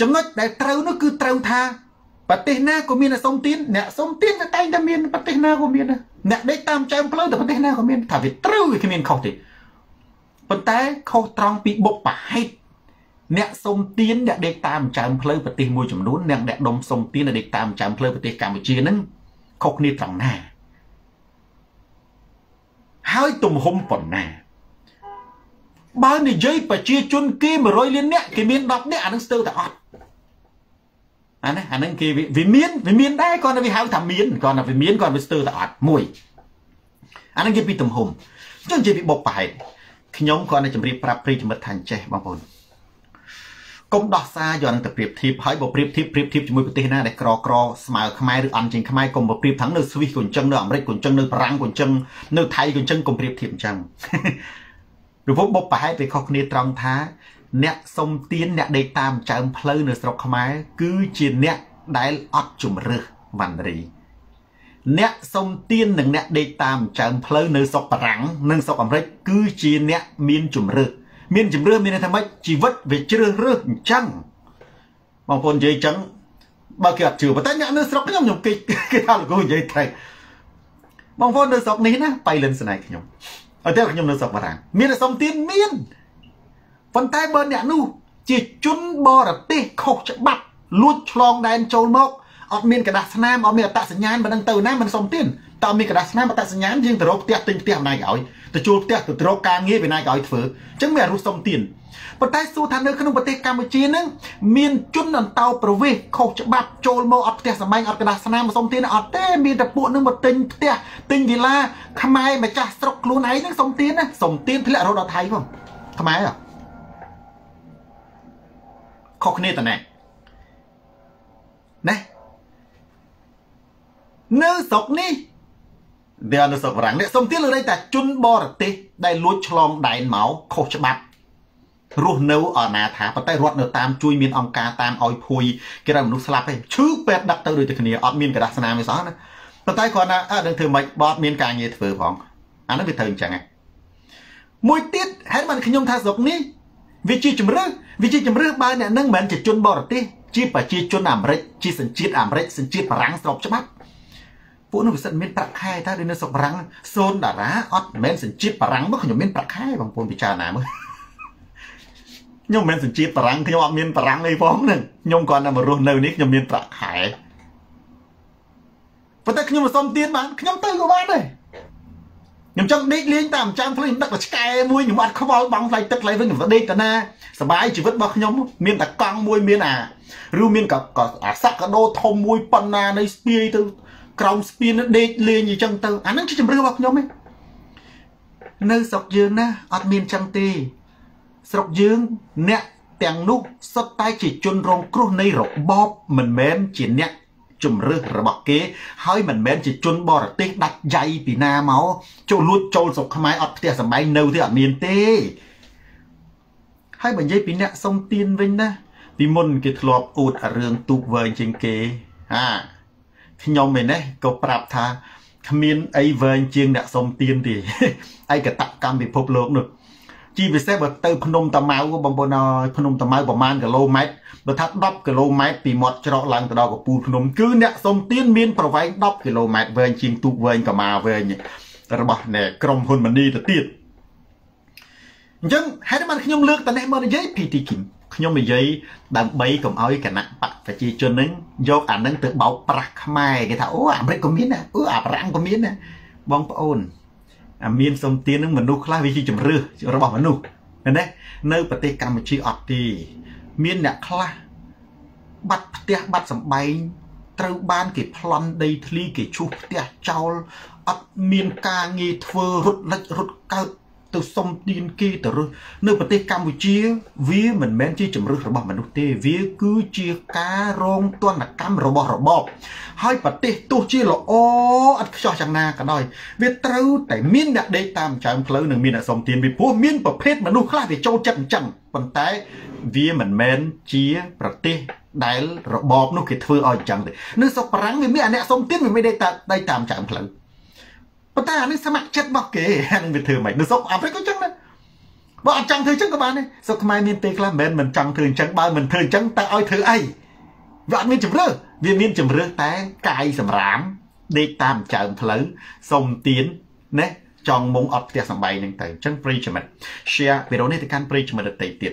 ចំណុចដែលត្រូវនោះគឺត្រូវថាប្រទេសណាក៏មានអ្នកសុំទានអ្នកសុំទានតែតែងតែមានប្រទេសណាក៏មានអ្នកដេកតាមចើមផ្លូវតែប្រទេសណាក៏មានថាវាត្រូវវាគ្មានខុសទេប៉ុន្តែខុសត្រង់ពីបុព្វហេតុអ្នកសុំទានអ្នកដេកតាមចើមផ្លូវប្រទេសមួយចំនួនអ្នកអ្នកដុំសុំទានអ្នកដេកតាមចើមផ្លូវប្រទេសកម្ពុជាហ្នឹងខុសគ្នាត្រង់ណាហើយទំហំប៉ុណ្ណាបើនិយាយប្រជាជនគេ100លាននាក់គេមាន10នាក់អានឹងស្ទើរតែអត់ អានេះអានឹងគេវាមានវាមានដែរគាត់តែវាហៅថាមានគាត់តែវាមានគាត់វាស្ទើរតែអត់មួយអានឹងគេពីទំហំចង់និយាយពីបុកប្រហែលខ្ញុំគាត់នឹងជម្រាបប្រាប់ប្រិយមិត្តថាអញ្ចេះបងប្អូនកុំដោះសារយកនឹងទៅប្រៀបធៀបហើយបើប្រៀបធៀបប្រៀបធៀបជាមួយប្រទេសណាដែលក្រក្រស្មើខ្មែរឬអន់ជាងខ្មែរកុំប្រៀបថងនៅស្វីសក៏អញ្ចឹងនៅអាមេរិកក៏អញ្ចឹងនៅបារាំងក៏អញ្ចឹងនៅថៃក៏អញ្ចឹងកុំប្រៀបធៀបអញ្ចឹងរបបបុកប្រហែលវាខុសគ្នាត្រង់ថា អ្នកសុំទៀនអ្នកដេកតាមចើមផ្លូវនៅស្រុកខ្មែរគឺជាអ្នកដែលអត់ជំរឹះវណ្ណរី អ្នកសុំទៀននិងអ្នកដេកតាមចើមផ្លូវនៅស្រុកបារាំងនិងស្រុកអាមេរិកគឺជាអ្នកមានជំរឹះមានជំរឿមានន័យថាម៉េចជីវិតវាជ្រើសរើសអញ្ចឹងបងប្អូននិយាយអញ្ចឹងបើគេអត់ជឿប៉ុន្តែអ្នកនៅស្រុកខ្ញុំខ្ញុំគេគេថាលោកគ្រូនិយាយត្រូវបងប្អូននៅស្រុកនេះណាបៃលិនស្នេហ៍ខ្ញុំអត់ទេខ្ញុំនៅស្រុកបារាំងមានសុំទៀនមាន ប៉ុន្តែបើអ្នកនោះជាជនបរទេសខុសច្បាប់លួចឆ្លងដែនចូលមកអត់មានកដាស់ស្នាមអត់មានអត្តសញ្ញាណមិនដឹងទៅណាមិនសុំទានតើមានកដាស់ស្នាមអត្តសញ្ញាណយើងទៅរកផ្ទះទិញផ្ទះម្ដាយក្រោយទៅជួលផ្ទះទៅរកការងារពីណាក្រោយធ្វើអញ្ចឹងមានអរុសសុំទានប៉ុន្តែសួរថានៅក្នុងប្រទេសកម្ពុជានឹងមានជនអន្តោប្រវេសន៍ខុសច្បាប់ចូលមកអត់ផ្ទះសម្បែងអត់ក្តារស្នាមមិនសុំទានអត់ទេមានតែពួកនឹងមកទិញផ្ទះទិញវិឡាខ្មែរម្ចាស់ស្រុកខ្លួនឯងនឹងសុំទានណាសុំទានធ្លាក់រត់ដល់ថៃផងខ្មែរហ៎ ខុសគ្នាតណែណានៅស្រុកនេះវានៅស្រុកបារាំងអ្នកសុំទៀតលើកតែជនបរទេសដែលលួចឆ្លងដែនមកខុសច្បាប់រស់នៅអនាថាប៉ុន្តែរត់នៅតាមជួយមានអង្គការតាមឲ្យភួយគេរកមនុស្សស្លាប់ឯងឈឺពេទ្យដឹកទៅដូចតែគ្នាអត់មានកដាស់ស្នាមឯសោះណាប៉ុន្តែគាត់ថាអត់ដឹងធ្វើម៉េចបត់មានការងារធ្វើផងអានោះវាត្រូវអញ្ចឹងឯងមួយទៀតហេតុបានខ្ញុំថាស្រុកនេះ វាជាជំរឿវាជាជំរឿបើអ្នកនឹងមិនមែនជាជនបរទេសជាប្រជាជនអាមេរិកជាសញ្ជាតិអាមេរិកសញ្ជាតិបារាំងស្របច្បាប់ពួកនោះវាសិតមានប្រាក់ខែតើដូចនៅស្រុកបារាំងសូនតារាអត់មិនមែនសញ្ជាតិបារាំងមកខ្ញុំមានប្រាក់ខែបងប្អូនពិចារណាមើលខ្ញុំមិនមែនសញ្ជាតិបារាំងខ្ញុំអត់មានបារាំងអីផងហ្នឹងខ្ញុំគ្រាន់តែមករស់នៅនេះខ្ញុំមានប្រាក់ខែប៉ុន្តែខ្ញុំមិនសុំទៀតបានខ្ញុំទៅក៏បានដែរ ខ្ញុំចង់ដេកលេងតាមចាំផ្លេងដឹកតែឆ្កែមួយខ្ញុំអត់ខ្វល់បងថ្លៃទឹកថ្លៃវិញខ្ញុំទៅដេកតាណាសបាយជីវិតរបស់ខ្ញុំមានតែកង់មួយមានអាឬមានក៏អាសក្កដោធំមួយប៉ុណ្ណានៃស្ពាយទៅក្រោមស្ពានដេកលេងអញ្ចឹងទៅអាហ្នឹងជាជំរឿរបស់ខ្ញុំឯងនៅស្រុកយើងណាអត់មានចឹងទេស្រុកយើងអ្នកទាំងនោះសុទ្ធតែជាជនរងគ្រោះនៃរបបមិនមែនជាអ្នក ជំរឿរបស់គេ ហើយមិនមែនជាជនបរទេសដាច់យ៉ៃពីណាមកចូលលួចចូលស្រុកខ្មែរអត់ផ្ទះសម្បែងនៅទេអត់មានទេហើយបើនិយាយពីអ្នកសុំទៀនវិញណាពីមុនគេធ្លាប់អួតរឿងទូកវែងជាងគេហាខ្ញុំឯនេះក៏ប្រាប់ថាគ្មានអីវែងជាងអ្នកសុំទៀនទេឯកតកម្មពិភពលោកនោះ ជាពិសេសបើទៅភ្នំតាម៉ៅបងប្អូនអើយភ្នំតាម៉ៅប្រហែលគីឡូម៉ែត្របើថា10គីឡូម៉ែត្រពីមាត់ច្រកឡើងទៅដល់កពូលភ្នំគឺអ្នកសុំទៀនមានប្រវែង10គីឡូម៉ែត្រវែងជាងទូកវែងកម្មាវែងរបស់នៃក្រុមហ៊ុនមនីទៅទៀតអញ្ចឹងហេតុបានខ្ញុំលើកតនេះមកនិយាយ PT Kim ខ្ញុំនិយាយដើម្បីកុំឲ្យគណៈបកប្រជាជននឹងយកអានឹងទៅបោកប្រាស់ខ្មែរគេថាអូអាមេរិកក៏មានដែរអូអាបារាំងក៏មានដែរបងប្អូន អាមានសំទាននឹងមនុស្សខ្លះវាជាជំរឿរបស់មនុស្សណានៅប្រទេសកម្ពុជាអត់ទេមានអ្នកខ្លះបាត់ផ្ទះបាត់សម្បែងត្រូវបានគេប្លន់ដីធ្លីគេឈូសផ្ទះចោលអត់មានការងារធ្វើរត់លិចរត់កើត ទៅសុំទានគេទៅរស់នៅប្រទេសកម្ពុជា វាមិនមែនជាជំរឹះរបស់មនុស្សទេ វាគឺជាការរងទណ្ឌកម្មរបស់របបហើយប្រទេសទោះជាល្អអត់ខ្ចោះយ៉ាងណាក៏ដោយវាត្រូវតែមានអ្នកដេកតាមចើមផ្លូវនិងមានអ្នកសុំទានពីព្រោះមានប្រភេទមនុស្សខ្លះវាចូលចិត្តអញ្ចឹងប៉ុន្តែវាមិនមែនជាប្រទេសដែលរបបនោះគេធ្វើឲ្យអញ្ចឹងទេនៅស្រុកបារាំងវាមានអ្នកសុំទានវាមិនដេកតាមចើមផ្លូវ ប៉ុន្តែអានេះស្ម័គ្រចិត្តរបស់គេអានឹងវាធ្វើមិននៅស្រុកអាហ្វ្រិកក៏ចឹងដែរបើអត់ចង់ធ្វើចឹងក៏បានដែរស្រុកខ្មែរមានពេលខ្លះមិនមិនចង់ធ្វើអញ្ចឹងបើមិនធ្វើអញ្ចឹងតើឲ្យធ្វើអីវាអត់មានជំរឿវាមានជំរឿតែកាយសម្រាមដេកតាមចើមផ្លូវសុំទៀនណា ចង់មុងអត់ផ្ទះសំបីនឹងទៅអញ្ចឹងប្រិយមិត្ត share វីដេអូនេះទៅកាន់ប្រិយមិត្តដទៃទៀត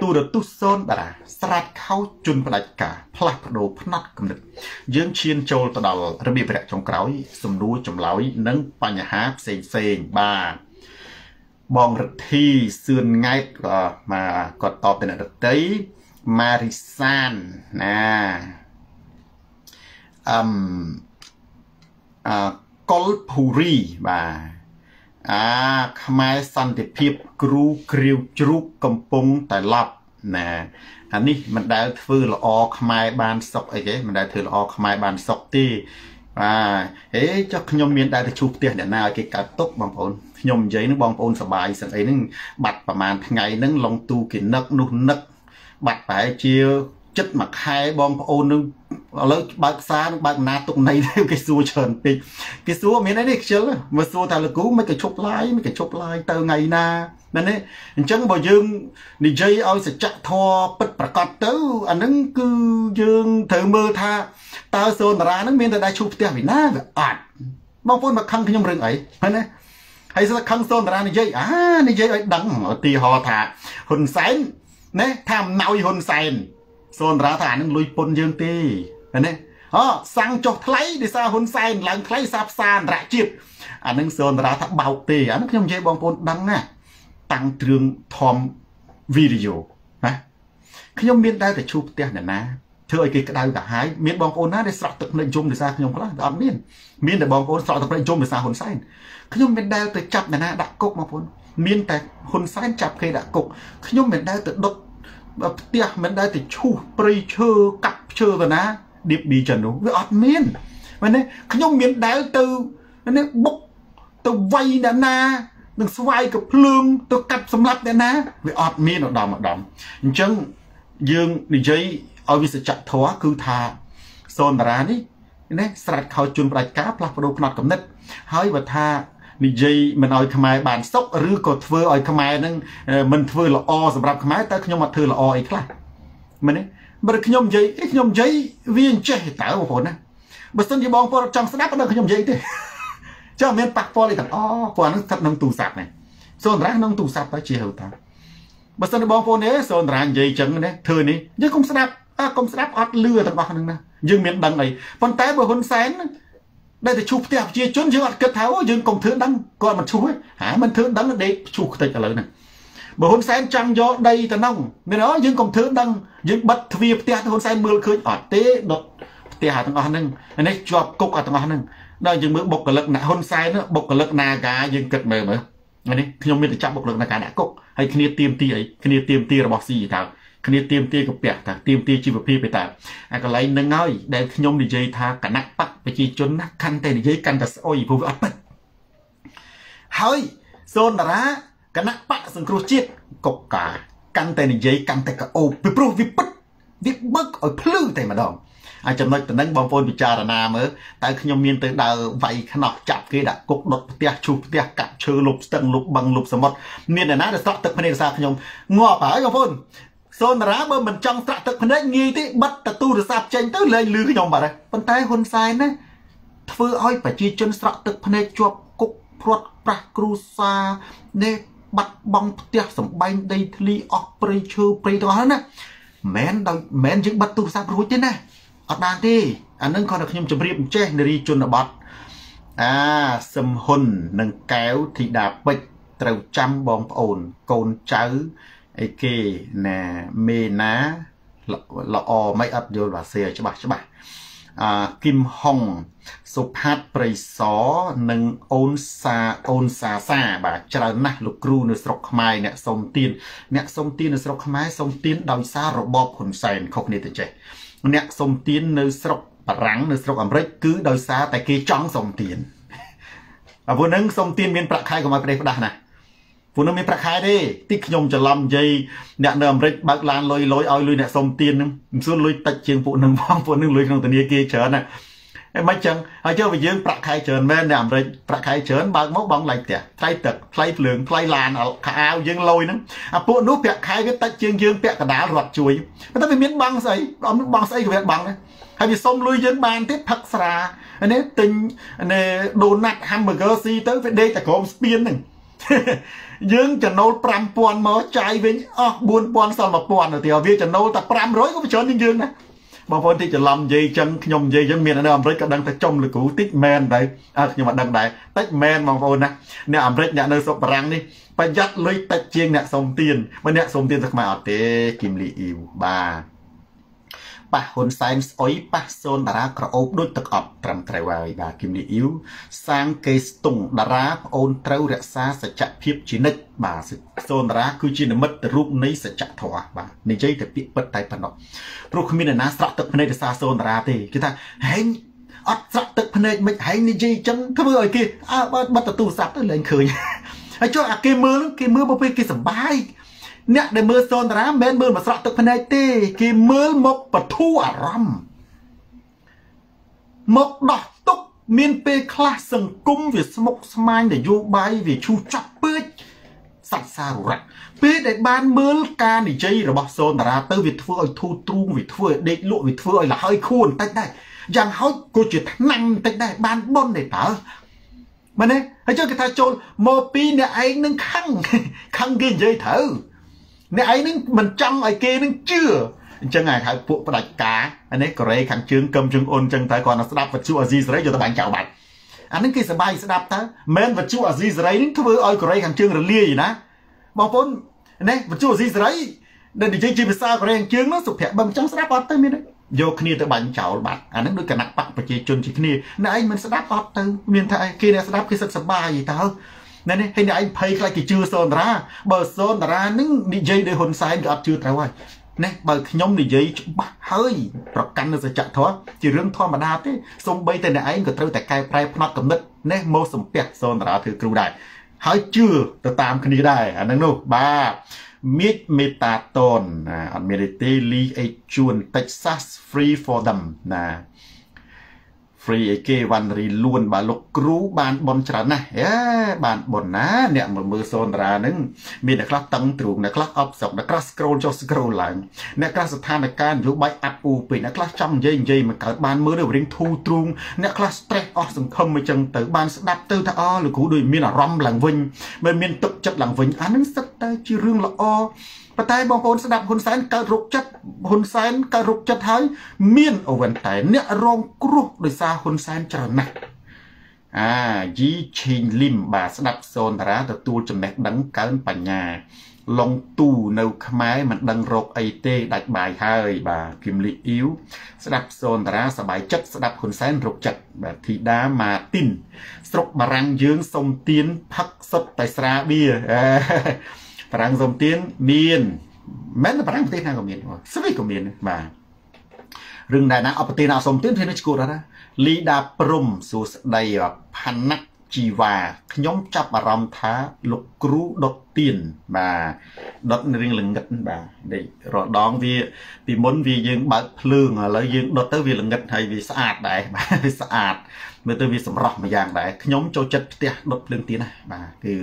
ទូរទស្សន៍សូនតារាស្រាច់ខោជន់ផ្ដាច់ការផ្លាស់ប្ដូរផ្នែកកំណត់យើងឈានចូលទៅដល់របៀបរយៈចុងក្រោយសំណួរចម្លើយនិងបញ្ហាផ្សេងផ្សេងបាទបងរិទ្ធីសឿនង៉ែតក៏មកគាត់តបទៅអ្នកដតីម៉ារីសានណាអឹមអកុលភូរីបាទ អាខ្មែរសន្តិភាពគ្រូគ្រាវជ្រូកកំពុងតែឡប់ណាអានេះមិនដែលធ្វើល្អខ្មែរបានសុកអីគេមិនដែលធ្វើល្អខ្មែរបានសុកទេបាទហេចុះខ្ញុំមានដែរទៅជួបផ្ទះអ្នកណាឲ្យគេកើតទុកបងប្អូនខ្ញុំនិយាយនឹងបងប្អូនសប្បាយសឹងអីហ្នឹងបាត់ប្រហែលថ្ងៃហ្នឹងឡងទូគេនឹកនោះនឹកបាត់ប្រហែលជា ចិត្តមួយខែបងប្អូននឹងឥឡូវបើកផ្សារនឹងបើកណាទុកណៃទៅគេសួរច្រើនពេកគេសួរមានអីនេះខ្ជិលមកសួរថាលោកគ្រូមិនក៏ជប់ឡាយមិនក៏ជប់ឡាយទៅថ្ងៃណាមែនទេអញ្ចឹងបើយើងនិយាយឲ្យសច្ចធម៌ពិតប្រកបទៅអាហ្នឹងគឺយើងត្រូវមើលថាតើសូនតារាហ្នឹងមានតែដៃឈូផ្ទះវិណាវាអត់បងប្អូនមកខឹងខ្ញុំរឿងអីមែនទេហើយស្ដាប់ខឹងសូនតារានិយាយអានិយាយឲ្យដឹងឧទាហរណ៍ថាហ៊ុនសែនណាថាអំណោយហ៊ុនសែន សូនរាថាអានឹងលុយពុនយើងទេណាអូសាំងចុះថ្លៃដោយសារហ៊ុនសែនឡើងថ្លៃសាផ្សារអន្តរជាតិអានឹងសូនរាថាបោកទេអានឹងខ្ញុំនិយាយបងប្អូនដឹងណាតាំងទ្រឿងធំវីដេអូណាខ្ញុំមានដែរតែឈូផ្ទះអ្នកណាធ្វើឲ្យគេក្តៅកាហាយមានបងប្អូនណាដែលស្រក់ទឹកភ្នែកយំដោយសារខ្ញុំខ្លះអត់មានមានតែបងប្អូនស្រក់ទឹកភ្នែកយំដោយសារហ៊ុនសែនខ្ញុំមិនដែលទៅចាប់អ្នកណាដាក់គុកបងប្អូនមានតែហ៊ុនសែនចាប់គេដាក់គុកខ្ញុំមិនដែលទៅដុត ផ្ទះមិនដែលទៅឈូសព្រៃឈើកាប់ឈើទៅណាឌៀបប៊ីចឹងនោះវាអត់មានមែនទេខ្ញុំមានដែលទៅនេះបុកទៅវាយអ្នកណានឹងស្វាយកភ្លើងទៅកាប់សម្លាប់អ្នកណាវាអត់មានឧត្តមឧត្តមអញ្ចឹងយើងនិយាយឲ្យវាសច្ចធម៌គឺថាសូនតារានេះណាស្រាច់ខោជន់ផ្ដាច់ការផ្លាស់ប្ដូរផ្នត់កំណត់ហើយបើថា និយាយមិនឲ្យខ្មែរបានសុខឬក៏ធ្វើឲ្យខ្មែរនឹងមិនធ្វើល្អសម្រាប់ខ្មែរតើខ្ញុំអត់ធ្វើល្អអីខ្លះមែនទេបើខ្ញុំនិយាយខ្ញុំនិយាយវាអញ្ចេះតើបងប្អូនណាបើសិនជាបងប្អូនចង់ស្ដាប់ដល់ខ្ញុំនិយាយទេចាំមានប៉ះពាល់អីទាំងអព្រោះអានឹងស្ថិតក្នុងទូរស័ព្ទនេះសូនតារាក្នុងទូរស័ព្ទទៅជាហៅថាបើសិនជាបងប្អូនទេសូនតារានិយាយចឹងណាធ្វើនេះយើងកុំស្ដាប់អើកុំស្ដាប់អត់លឺទាំងអស់ហ្នឹងណាយើងមានដឹងអីប៉ុន្តែបើហ៊ុនសែន ដែលទៅឈូសផ្ទះប្រជាជនយើងអត់គិតថាអូយើងកុំធ្វើដឹងគាត់មិនឈូសទេហាមិនធ្វើដឹងដេកឈូសខ្ទេចឥឡូវហ្នឹងបើហ៊ុនសែនចង់យកដីទៅនោះមានអយើងកុំធ្វើដឹងយើងបិទទ្វារផ្ទះហ៊ុនសែនមើលឃើញអត់ទេដុតផ្ទះទាំងអស់ហ្នឹងនេះជាប់គុកទាំងអស់ហ្នឹងដល់យើងមើលបុគ្គលិកអ្នកហ៊ុនសែនបុគ្គលិកនាការយើងគិតមើលមើលនេះខ្ញុំមានតែចាប់បុគ្គលិកនាការដាក់គុកហើយគ្នាទៀមទីអីគ្នាទៀមទីរបស់ស៊ីតើ គ្នាទៀមទាកពះតាទៀមទាជីវភាពឯតាអាកន្លែងនឹងហើយដែលខ្ញុំនិយាយថាគណៈបកប្រជាជនណាកាន់តែនិយាយកាន់តែស្អុយព្រោះវាអត់ពិតហើយសូនតារាគណៈបកសង្គ្រោះជាតិកុកកាកាន់តែនិយាយកាន់តែកោបពីព្រោះវាពិតវាបើកឲ្យភ្លឺតែម្ដងអាចចំណុចតំណែងបងប្អូនពិចារណាមើលតើខ្ញុំមានទៅដើរវាយខ្នោះចាប់គេដាក់គុកដុតផ្ទះឈូសផ្ទះកាប់ឈើលុបស្ទឹងលុបបឹងលុបសមុទ្រមានអ្នកណាដែលស្រក់ទឹកភ្នែកសារខ្ញុំងាប់ហើយបងប្អូន សូនតារាបើមិនចង់ស្រាក់ទឹកភ្នែកងាយទេបិទតទូរស័ព្ទចេញទៅលែងលឺខ្ញុំបាត់ហើយប៉ុន្តែហ៊ុនសែនណាធ្វើឲ្យប្រជាជនស្រក់ទឹកភ្នែកជាប់គុកព្រាត់ប្រាស់គ្រូសានេះបាត់បង់ផ្ទះសំបែងដីធ្លីអស់ព្រៃឈើព្រៃទាំងអស់ណាមិនដោយមិនយើងបិទទូរស័ព្ទរួចទេណាអត់បានទេអានឹងគាត់តែខ្ញុំជម្រាបចេះនារីជនបទអាសំហ៊ុននិងកែវធីតាពេជ្រត្រូវចាំបងប្អូនកូនចៅ អីគេណាមេណាល្អមិនអត់យល់ភាសាច្បាស់ច្បាស់អឺគឹមហុងសុផាតប្រិសនិងអូនសាអូនសាសាបាទច្រើនណាស់លោកគ្រូនៅស្រុកខ្មែរអ្នកសុំទៀនអ្នកសុំទៀននៅស្រុកខ្មែរសុំទៀនដោយសាររបបហ៊ុនសែនខុសគ្នាទៅចេះអ្នកសុំទៀននៅស្រុកបារាំងនៅស្រុកអាមេរិកគឺដោយសារតែគេចង់សុំទៀនអាព្រោះនឹងសុំទៀនមានប្រាក់ខែកុំឲ្យប្រេះផ្ដាស់ណា ពួកនឹងមានប្រាក់ខែទេទីខ្ញុំច្រឡំនិយាយអ្នកនៅអាមេរិកបើកឡានលុយលុយឲ្យលុយអ្នកសុំទៀននឹងមិនសួរលុយតិចជាងពួកនឹងផងពួកនឹងលុយក្នុងធនាគារច្រើនណាអីមិនចឹងហើយចុះបើយើងប្រាក់ខែច្រើនមែននៅអាមេរិកប្រាក់ខែច្រើនបើកមកបងឡៃផ្ទះថ្លៃទឹកថ្លៃភ្លើងថ្លៃឡានខោអាវយើងលុយហ្នឹងអាពួកនោះប្រាក់ខែវាតិចជាងយើងពាក់កដាលរត់ជួយប៉ុន្តែវាមានបងស្អីអត់បងស្អីក៏វាបងដែរហើយវាសុំលុយយើងបានទៀតផឹកស្រានេះទិញនេះដូណាត់ hamburger ស៊ីទៅវាដេកតែក្រោមស្ពានហ្នឹង យើងចំណូល5000មកចាយវិញអស់4000សល់1000ទៅទៀតវាចំណូលតែ500ក៏ច្រើនជាងយើងណាបងប្អូនទីច្រឡំនិយាយចឹងខ្ញុំនិយាយចឹងមាននៅអាមេរិកក៏ដឹងតែចំលោកគ្រូតិចមែនដែរអើខ្ញុំអត់ដឹងដែរតិចមែនបងប្អូនណាអ្នកអាមេរិកអ្នកនៅស្រុកបារាំងនេះប្រយ័ត្នលុយតិចជាងអ្នកសុំទានបើអ្នកសុំទានទៅខ្មែរអត់ទេគឹមលីអ៊ីវបាទ ប៉ះហ៊ុនសែនស្អុយប៉ះសូនតារាក្រអូបដូចទឹកអប់ត្រឹមត្រូវហើយបាទគឹមលីអ៊ីវសាងគេស្ទង់តារាប្អូនត្រូវរក្សាសច្ចភាពជានិច្ចបាទសូនតារាគឺជានិមិត្តរូបនៃសច្ចធម៌បាទនិយាយតែពាក្យពិតតែប៉ុណ្ណោះព្រោះគ្មានអ្នកណាស្រក់ទឹកភ្នែកដោយសារសូនតារាទេគេថាហែងអត់ស្រក់ទឹកភ្នែកមិនហែងនិយាយចឹងធ្វើឲ្យគេអើបើបិទទូរស័ព្ទទៅលែងឃើញហើយចុះអាគេមើលគេមើលមកពេលគេសប្បាយ អ្នកដែលមើលសូនតារាមិនមែនមើលមកស្រក់ទឹកភ្នែកទេគេមើលមកបធូរអារម្មណ៍មកដោះទុកមានពេលខ្លះសង្គមវាស្មុគស្មាញនយោបាយវាឈូសចាប់ពើចសត្វសារុរៈពេលដែលបានមើលការនិយាយរបស់សូនតារាទៅវាធ្វើឲ្យធូរទ្រូងវាធ្វើឲ្យដេកលក់វាធ្វើឲ្យលហើយខួនតិចដែរយ៉ាងហោចក៏ជាថ្នាំតិចដែរបានប៉ុនទេតើមែនទេហើយចុះគេថាចូលមកពីអ្នកឯងនឹងខឹងខឹងគេនិយាយត្រូវ អ្នកឯងនឹងមិនចង់ឲ្យគេនឹងជឿអញ្ចឹងហៅពួកផ្ដាច់ការនេះកូរ៉េខាងជើងកឹមជើងអ៊ុនអញ្ចឹងតែគាត់នៅស្ដាប់វត្ថុអាស៊ីសេរីយកទៅបាញ់ចោលបាត់អានឹងគេសប្បាយស្ដាប់តើមិនវត្ថុអាស៊ីសេរីនឹងធ្វើឲ្យកូរ៉េខាងជើងរលាយណាបងប្អូននេះវត្ថុអាស៊ីសេរីដែលនិយាយជាភាសាកូរ៉េខាងជើងនោះសុភ័ក្របើមិនចង់ស្ដាប់អត់ទៅមានយកគ្នាទៅបាញ់ចោលបាត់អានឹងដូចគណៈបកប្រជាជនជាគ្នាអ្នកឯងមិនស្ដាប់អត់ទៅមានថាគេអ្នកស្ដាប់គេសឹកសប្បាយតើ ណែនេះហើយអ្នកឯងភ័យខ្លាចគេជឿសូនតារាបើសូនតារានឹងនិយាយដោយហ៊ុនសែនក៏អត់ជឿត្រូវហើយណែបើខ្ញុំនិយាយច្បាស់ហើយប្រកាន់នៅសច្ចធម៌ជារឿងធម្មតាទេសំបីតែអ្នកឯងក៏ត្រូវតែកែប្រែផ្នត់កំណត់ណែមកសំពះសូនតារាធ្វើគ្រូដែរហើយជឿទៅតាមគ្នាដែរអានឹងនោះបាទមៀតមេតាតនអត់មានទេលីអេជួន Texas free for them ណា free អីគេវ៉ាន់រីលួនបាទលោកគ្រូបានបនច្រើនណាស់អេបានបនណាអ្នកមើលមើលសូនរាហ្នឹងមានអ្នកខ្លះតឹងទ្រូងអ្នកខ្លះអប់សុកអ្នកខ្លះ scroll ចុះ scroll ឡើងអ្នកខ្លះស្ថានភាពនយោបាយអាប់អ៊ូពេកអ្នកខ្លះចង់និយាយនិយាយមកកើតបានមើលទៅរៀងធូរទ្រូងអ្នកខ្លះ stress អស់សង្ឃឹមអញ្ចឹងទៅបានស្ដាប់ទៅថាអូលោកគ្រូដូចមានអារម្មណ៍ឡើងវិញមិនមានទឹកចិត្តឡើងវិញអាហ្នឹងសិតតែជារឿងល្អ ប៉ុន្តែបងប្អូនស្ដាប់ហ៊ុនសែនកើតរោគចិត្តហ៊ុនសែនកើតរោគចិត្តហើយមានអវន្តែអ្នករងគ្រោះដោយសារហ៊ុនសែនច្រើនណាស់អាយីឈីងលឹមបាទស្ដាប់សូនតារាទទួលចំណេះដឹងកើនបញ្ញាឡុងទូនៅខ្មែរមិនដឹងរកអីទេដាច់បាយហើយបាទគឹមលីអ៊ីវស្ដាប់សូនតារាសบายចិត្តស្ដាប់ហ៊ុនសែនរកចិត្តបាទធីតាម៉ាទីនស្រុកបារាំងយើងសុំទៀនផឹកសុទ្ធតែស្រាបៀ បារាំងសុំទៀនមានមិនបារាំងប្រទេសណាក៏មានស្វីក៏មានបាទរឿងដែលណាអបទេណាសុំទៀនធ្វើនៅឈួតអត់ណាលីដាព្រំសួស្ដីផាណាក់ជីវ៉ាខ្ញុំចាប់អារម្មណ៍ថាលោកគ្រូដុតទៀនបាទដុតរៀងល្ងឹតបាទនេះរដងវាពីមុនវាយើងបើកភ្លើងឥឡូវយើងដុតទៅវាល្ងឹតហើយវាស្អាតដែរបាទវាស្អាត មើលទៅវាសម្រស់មួយយ៉ាងដែរខ្ញុំចូលចិត្តផ្ទះដុតភ្លើងទៀនណាបាទគឺ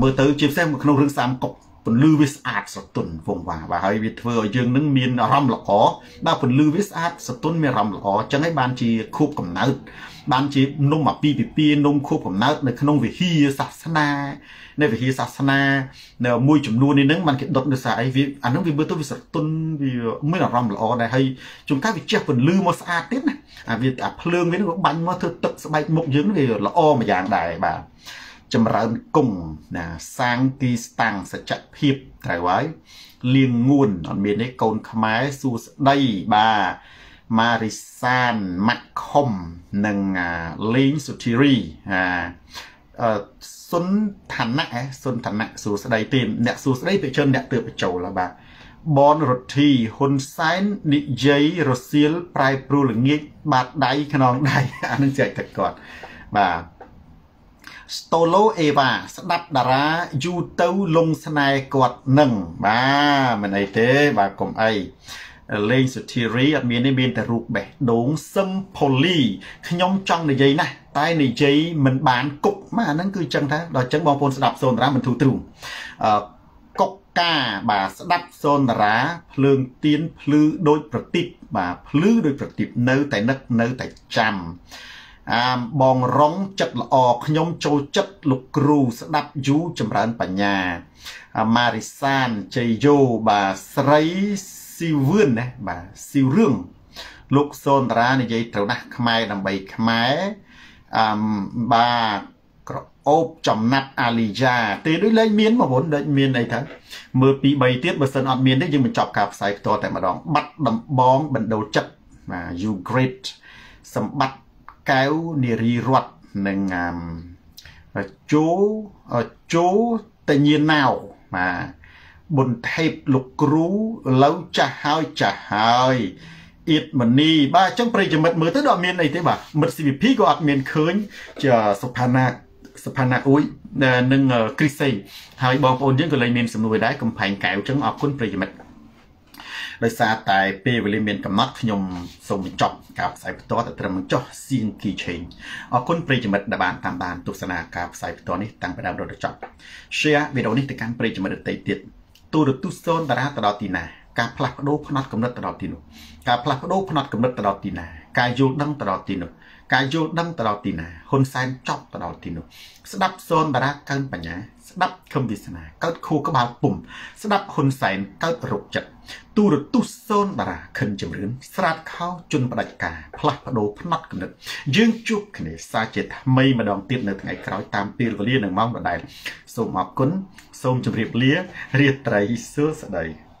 មើលទៅជាពិសេសក្នុងរឿងសាមកុកពន្លឺវាស្អាតស្រទន់វងវាបាទហើយវាធ្វើឲ្យយើងនឹងមានអារម្មណ៍ល្អបាទពន្លឺវាស្អាតស្រទន់មានអារម្មណ៍ល្អអញ្ចឹងហើយបានជាខួបកំណើតបានជានំអាពីពិពានំខួបកំណើតនៅក្នុងវិហារសាសនា នៅវិហារសាសនានៅមួយចំនួននេះហ្នឹងมันគេដុតនៅសារអីវាអាហ្នឹងវាមើលទៅវាស្រទន់វាមានអារម្មណ៍ល្អដែរហើយជួនកាលវាជះពន្លឺមកស្អាតទៀតណាអាវាអាភ្លើងវានឹងបាញ់មកធ្វើទឹកស្បែកមុខយើងវាល្អមួយយ៉ាងដែរបាទចម្រើនគង់ណាសាងគីស្តាំងសច្ចភាពត្រូវហើយលៀងងួនអត់មានទេកូនខ្មែរសួស្ដីបាទម៉ារីសានម៉ាក់ខុំនិងលេងសុធីរីអា សុនឋានៈសុនឋានៈសួស្ដីទេអ្នកសួស្ដីពាក្យច្រើនអ្នកទើបបញ្ចូលបាទបនរដ្ឋីហ៊ុនសែននិយាយរសៀលប្រែប្រួលល្ងាចបាតដៃខ្នងដៃអានឹងចែកទឹកគាត់បាទ Stolo Eva ស្ដាប់តារាយូរទៅលងស្នេហ៍គាត់នឹងបាទមិនអីទេបាទកុំអី លេងសុធារីអត់មានទេមានតែរូបបេះដូងសឹមផូលីខ្ញុំចង់និយាយណាស់តែនិយាយមិនបានគប់មកអាហ្នឹងគឺចឹងថាដល់ចឹងបងប្អូនស្ដាប់សូនតារាមិនធូរទ្រូងអឺកុកកាបាទស្ដាប់សូនតារាភ្លើងទៀនភ្លឺដូចប្រទីបបាទភ្លឺដូចប្រទីបនៅតែនឹកនៅតែចាំអាបងរងចិត្តល្អខ្ញុំចូលចិត្តលោកគ្រូស្ដាប់យូចម្រើនបញ្ញាម៉ារីសានជ័យយោបាទស្រី ស៊ីវឿនណាបាទស៊ីវរឿងលោកសូនតារានិយាយត្រូវណាស់ខ្មែរដើម្បីខ្មែរអឺបាទក្រអូបចំណាត់អាលីយ៉ាទេដូចលេខមានបងប្អូនដូចមានអីទៅមើលពី3ទៀតបើសិនអត់មានទេយើងបញ្ចប់ការផ្សាយផ្ទាល់តែម្ដង បាត់ដំបងបណ្ដូលចិត្តបាទ you great សម្បត្តិកែវនារីរតនិងជោជោតញាណាវបាទ បុនថេបលោកគ្រូឡូវចាស់ហើយចាស់ហើយអៀតមនីបាទអញ្ចឹងប្រិយមិត្តមើលទៅដល់មានអីទេបាទមិត្ត CVP ក៏អត់មានឃើញជាសុផាណាសុផាណាអ៊ុយនិងគ្រីសេងហើយបងប្អូនយើងក៏លែងមានសំណួរដែរកំផែងកែវអញ្ចឹងអរគុណប្រិយមិត្តដោយសារតែពេលវេលាមានកំណត់ខ្ញុំសូមបញ្ចប់ការផ្សាយផ្ទាល់ទៅត្រឹមចុះសៀងគីឆេងអរគុណប្រិយមិត្តដែលបានតាមដានទស្សនាការផ្សាយផ្ទាល់នេះតាំងពីដើមរហូតដល់ចប់ Share វីដេអូនេះទៅកាន់ប្រិយមិត្តដទៃទៀត ទូរទស្សន៍សូនតារាទៅដល់ទីណាការផ្លាស់ប្ដូរផ្នត់កំណត់ទៅដល់ទីនោះការផ្លាស់ប្ដូរផ្នត់កំណត់ទៅដល់ទីណាការយល់ដឹងទៅដល់ទីនោះការយល់ដឹងទៅដល់ទីណាហ៊ុនសែនចប់ទៅដល់ទីនោះស្ដាប់សូនតារាកើនបញ្ញាស្ដាប់ខំវាសនាកើតខួរក្បាលពុំស្ដាប់ហ៊ុនសែនកើតរោគចិត្តទូរទស្សន៍សូនតារាខិនជំរឿនស្រាតខោជន់ផ្ដាច់ការផ្លាស់ប្ដូរផ្នត់កំណត់យើងជួបគ្នាសាជាថ្មីម្ដងទៀតនៅថ្ងៃក្រោយតាមពេលវេលានិងម៉ោងដដែលសូមអរគុណ សូមជម្រាបលារាត្រីសួស្តី